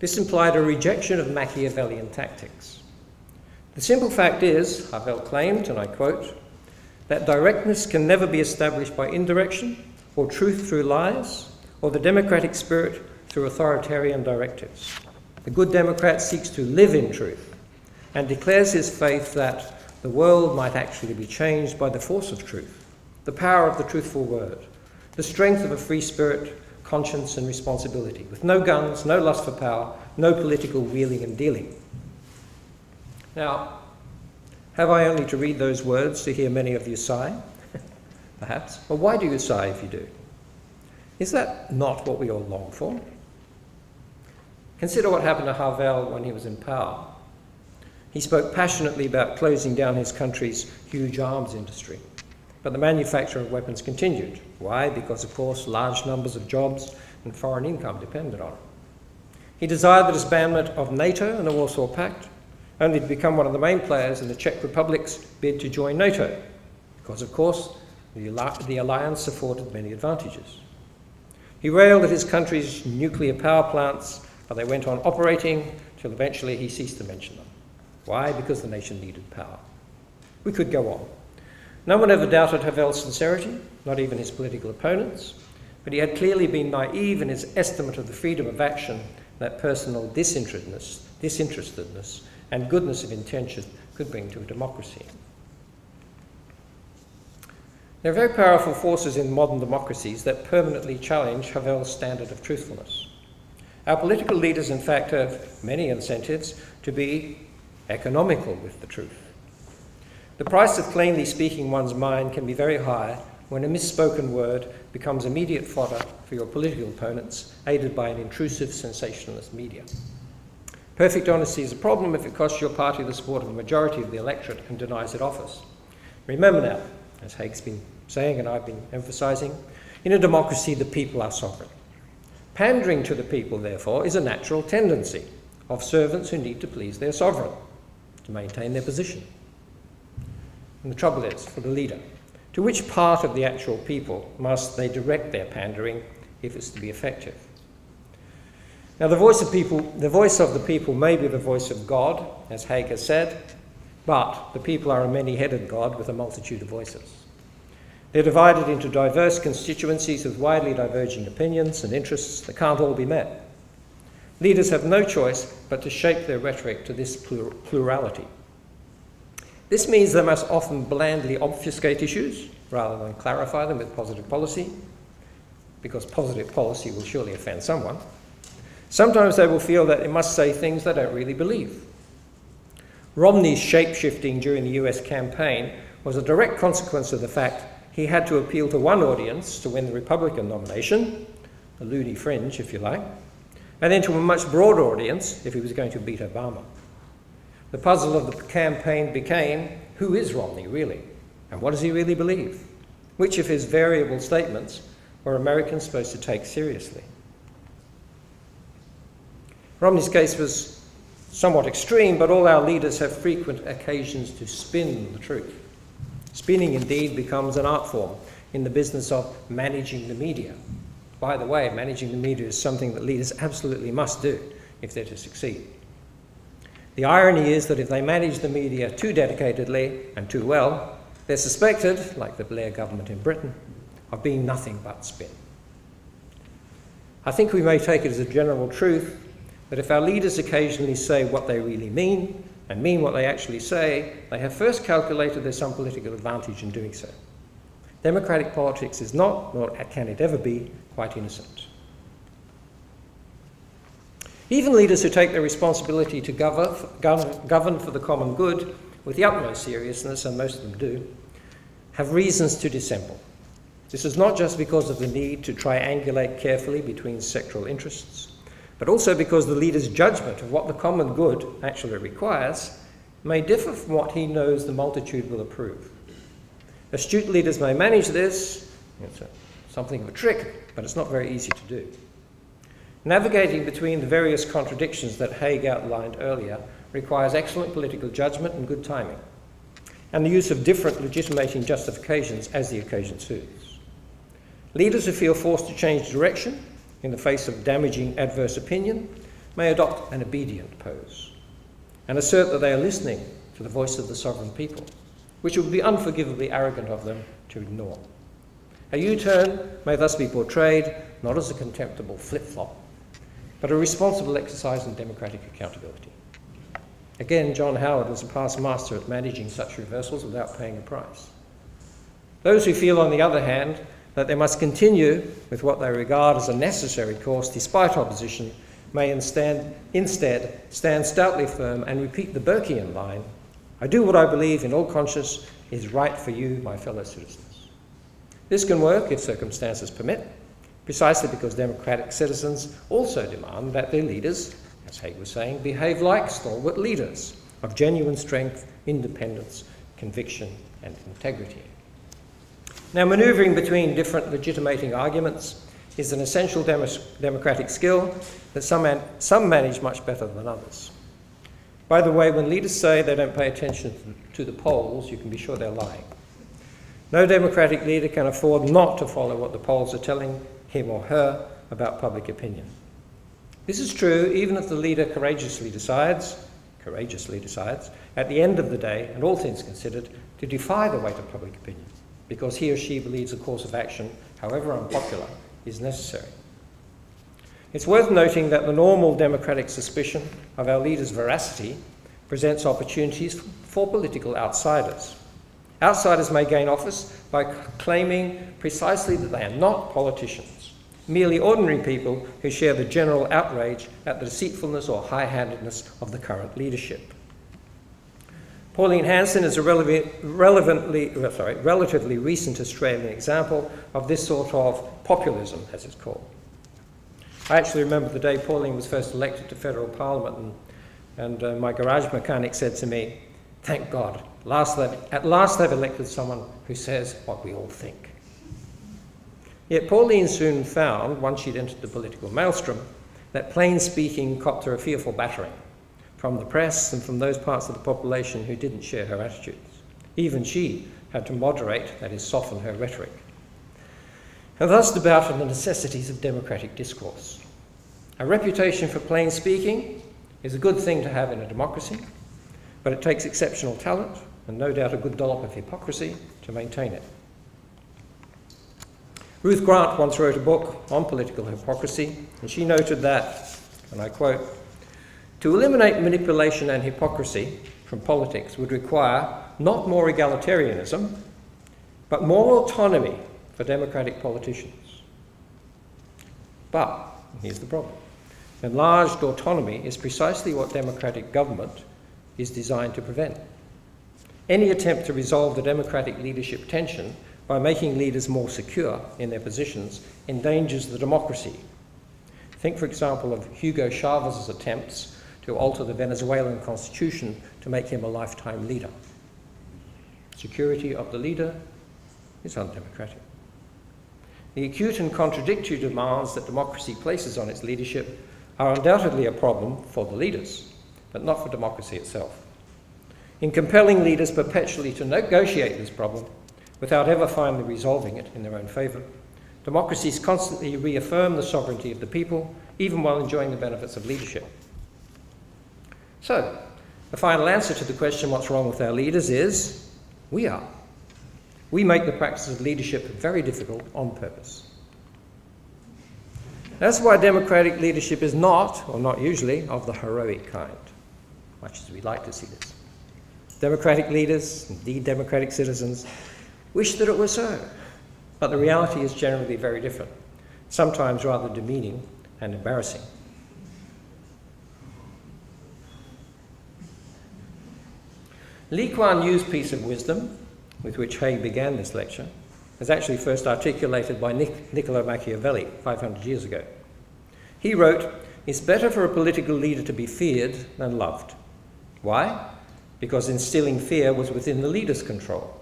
This implied a rejection of Machiavellian tactics. The simple fact is, Havel claimed, and I quote, that directness can never be established by indirection, or truth through lies, or the democratic spirit through authoritarian directives. The good democrat seeks to live in truth and declares his faith that the world might actually be changed by the force of truth, the power of the truthful word, the strength of a free spirit, conscience, and responsibility, with no guns, no lust for power, no political wheeling and dealing. Now, have I only to read those words to hear many of you sigh? Perhaps. Well, why do you sigh if you do? Is that not what we all long for? Consider what happened to Havel when he was in power. He spoke passionately about closing down his country's huge arms industry. But the manufacture of weapons continued. Why? Because, of course, large numbers of jobs and foreign income depended on it. He desired the disbandment of NATO and the Warsaw Pact, only to become one of the main players in the Czech Republic's bid to join NATO, because, of course, the, the alliance afforded many advantages. He railed at his country's nuclear power plants, but they went on operating till eventually he ceased to mention them. Why? Because the nation needed power. We could go on. No one ever doubted Havel's sincerity, not even his political opponents, but he had clearly been naive in his estimate of the freedom of action that personal disinterestedness, disinterestedness and goodness of intention could bring to a democracy. There are very powerful forces in modern democracies that permanently challenge Havel's standard of truthfulness. Our political leaders, in fact, have many incentives to be economical with the truth. The price of plainly speaking one's mind can be very high when a misspoken word becomes immediate fodder for your political opponents, aided by an intrusive sensationalist media. Perfect honesty is a problem if it costs your party the support of the majority of the electorate and denies it office. Remember now, as Haig's been saying and I've been emphasising, in a democracy the people are sovereign. Pandering to the people, therefore, is a natural tendency of servants who need to please their sovereign to maintain their position. And the trouble is, for the leader, to which part of the actual people must they direct their pandering if it's to be effective? Now, the voice of people, the voice of the people may be the voice of God, as has said, but the people are a many-headed God with a multitude of voices. They're divided into diverse constituencies with widely diverging opinions and interests that can't all be met. Leaders have no choice but to shape their rhetoric to this plurality. This means they must often blandly obfuscate issues rather than clarify them with positive policy, because positive policy will surely offend someone. Sometimes they will feel that they must say things they don't really believe. Romney's shape-shifting during the US campaign was a direct consequence of the fact he had to appeal to one audience to win the Republican nomination, the loony fringe, if you like, and then to a much broader audience if he was going to beat Obama. The puzzle of the campaign became who is Romney really? And what does he really believe? Which of his variable statements were Americans supposed to take seriously? Romney's case was somewhat extreme, but all our leaders have frequent occasions to spin the truth. Spinning indeed becomes an art form in the business of managing the media. By the way, managing the media is something that leaders absolutely must do if they're to succeed. The irony is that if they manage the media too dedicatedly and too well, they're suspected, like the Blair government in Britain, of being nothing but spin. I think we may take it as a general truth that if our leaders occasionally say what they really mean and mean what they actually say, they have first calculated there's some political advantage in doing so. Democratic politics is not, nor can it ever be, quite innocent. Even leaders who take their responsibility to govern, for the common good with the utmost seriousness, and most of them do, have reasons to dissemble. This is not just because of the need to triangulate carefully between sectoral interests, but also because the leader's judgment of what the common good actually requires may differ from what he knows the multitude will approve. Astute leaders may manage this, something of a trick, but it's not very easy to do. Navigating between the various contradictions that Haig outlined earlier requires excellent political judgment and good timing, and the use of different legitimating justifications as the occasion suits. Leaders who feel forced to change direction in the face of damaging adverse opinion may adopt an obedient pose and assert that they are listening to the voice of the sovereign people, which would be unforgivably arrogant of them to ignore. A U turn may thus be portrayed not as a contemptible flip flop, but a responsible exercise in democratic accountability. Again, John Howard was a past master at managing such reversals without paying a price. Those who feel, on the other hand, that they must continue with what they regard as a necessary course despite opposition may instead, instead stand stoutly firm and repeat the Burkean line I do what I believe in all conscience is right for you, my fellow citizens. This can work if circumstances permit, precisely because democratic citizens also demand that their leaders, as Haig was saying, behave like stalwart leaders of genuine strength, independence, conviction, and integrity. Now, manoeuvring between different legitimating arguments is an essential dem- democratic skill that some, some manage much better than others. By the way, when leaders say they don't pay attention to the polls, you can be sure they're lying. No democratic leader can afford not to follow what the polls are telling him or her about public opinion. This is true even if the leader courageously decides, courageously decides, at the end of the day, and all things considered, to defy the weight of public opinion, because he or she believes a course of action, however unpopular, is necessary. It's worth noting that the normal democratic suspicion of our leaders' veracity presents opportunities for political outsiders. Outsiders may gain office by claiming precisely that they are not politicians, merely ordinary people who share the general outrage at the deceitfulness or high handedness of the current leadership. Pauline Hanson is a relevantly, sorry, relatively recent Australian example of this sort of populism, as it's called. I actually remember the day Pauline was first elected to federal parliament, and, and uh, my garage mechanic said to me, Thank God, last at last they've elected someone who says what we all think. Yet Pauline soon found, once she'd entered the political maelstrom, that plain speaking copped her a fearful battering from the press and from those parts of the population who didn't share her attitudes. Even she had to moderate, that is, soften her rhetoric. And thus debated the necessities of democratic discourse. A reputation for plain speaking is a good thing to have in a democracy, but it takes exceptional talent and no doubt a good dollop of hypocrisy to maintain it. Ruth Grant once wrote a book on political hypocrisy, and she noted that, and I quote, to eliminate manipulation and hypocrisy from politics would require not more egalitarianism, but more autonomy for democratic politicians. But, here's the problem enlarged autonomy is precisely what democratic government is designed to prevent. Any attempt to resolve the democratic leadership tension by making leaders more secure in their positions endangers the democracy. Think, for example, of Hugo Chavez's attempts to alter the Venezuelan constitution to make him a lifetime leader. Security of the leader is undemocratic. The acute and contradictory demands that democracy places on its leadership are undoubtedly a problem for the leaders, but not for democracy itself. In compelling leaders perpetually to negotiate this problem without ever finally resolving it in their own favour, democracies constantly reaffirm the sovereignty of the people, even while enjoying the benefits of leadership. So, the final answer to the question, what's wrong with our leaders, is we are. We make the practice of leadership very difficult on purpose. That's why democratic leadership is not, or not usually, of the heroic kind, much as we'd like to see this. Democratic leaders, indeed democratic citizens, wish that it were so. but the reality is generally very different, sometimes rather demeaning and embarrassing. Lee Kuan Yew's piece of wisdom, with which Haig began this lecture, was actually first articulated by Nic- Niccolo Machiavelli 500 years ago. He wrote, It's better for a political leader to be feared than loved. Why? Because instilling fear was within the leader's control,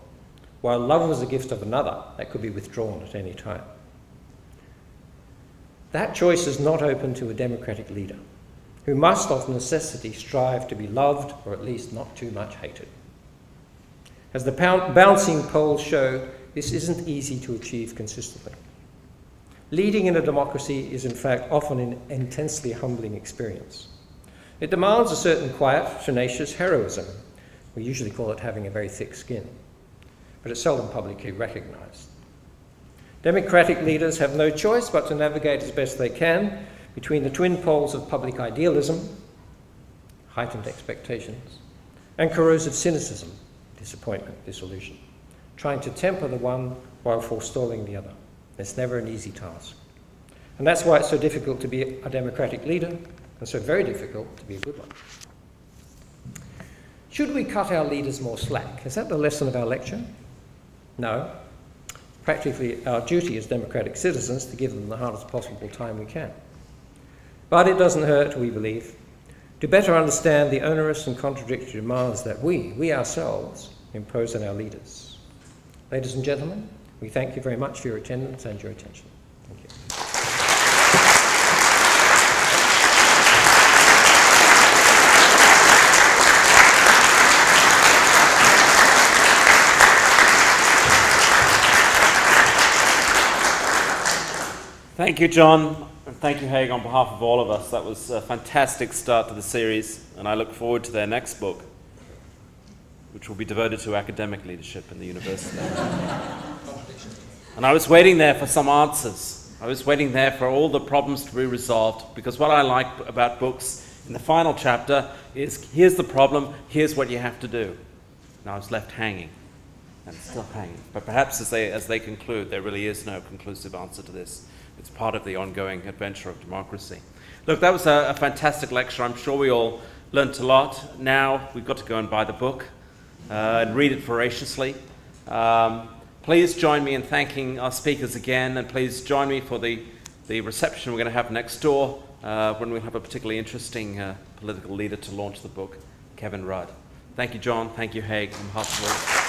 while love was a gift of another that could be withdrawn at any time. That choice is not open to a democratic leader, who must of necessity strive to be loved or at least not too much hated. As the bouncing polls show, this isn't easy to achieve consistently. Leading in a democracy is, in fact, often an intensely humbling experience. It demands a certain quiet, tenacious heroism. We usually call it having a very thick skin, but it's seldom publicly recognized. Democratic leaders have no choice but to navigate as best they can between the twin poles of public idealism, heightened expectations, and corrosive cynicism, disappointment, disillusion trying to temper the one while forestalling the other. It's never an easy task. And that's why it's so difficult to be a democratic leader and so very difficult to be a good one. Should we cut our leaders more slack? Is that the lesson of our lecture? No. Practically, our duty as democratic citizens to give them the hardest possible time we can. But it doesn't hurt, we believe, to better understand the onerous and contradictory demands that we, we ourselves, impose on our leaders. Ladies and gentlemen, we thank you very much for your attendance and your attention. Thank you, John, and thank you, Haig, on behalf of all of us. That was a fantastic start to the series, and I look forward to their next book which will be devoted to academic leadership in the university. and I was waiting there for some answers. I was waiting there for all the problems to be resolved because what I like about books in the final chapter is here's the problem, here's what you have to do. And I was left hanging and still hanging. But perhaps as they, as they conclude, there really is no conclusive answer to this. It's part of the ongoing adventure of democracy. Look, that was a, a fantastic lecture. I'm sure we all learnt a lot. Now we've got to go and buy the book uh, and read it voraciously. Um, please join me in thanking our speakers again, and please join me for the, the reception we're going to have next door uh, when we'll have a particularly interesting uh, political leader to launch the book, Kevin Rudd. Thank you, John. Thank you, Haig, Hartlepool.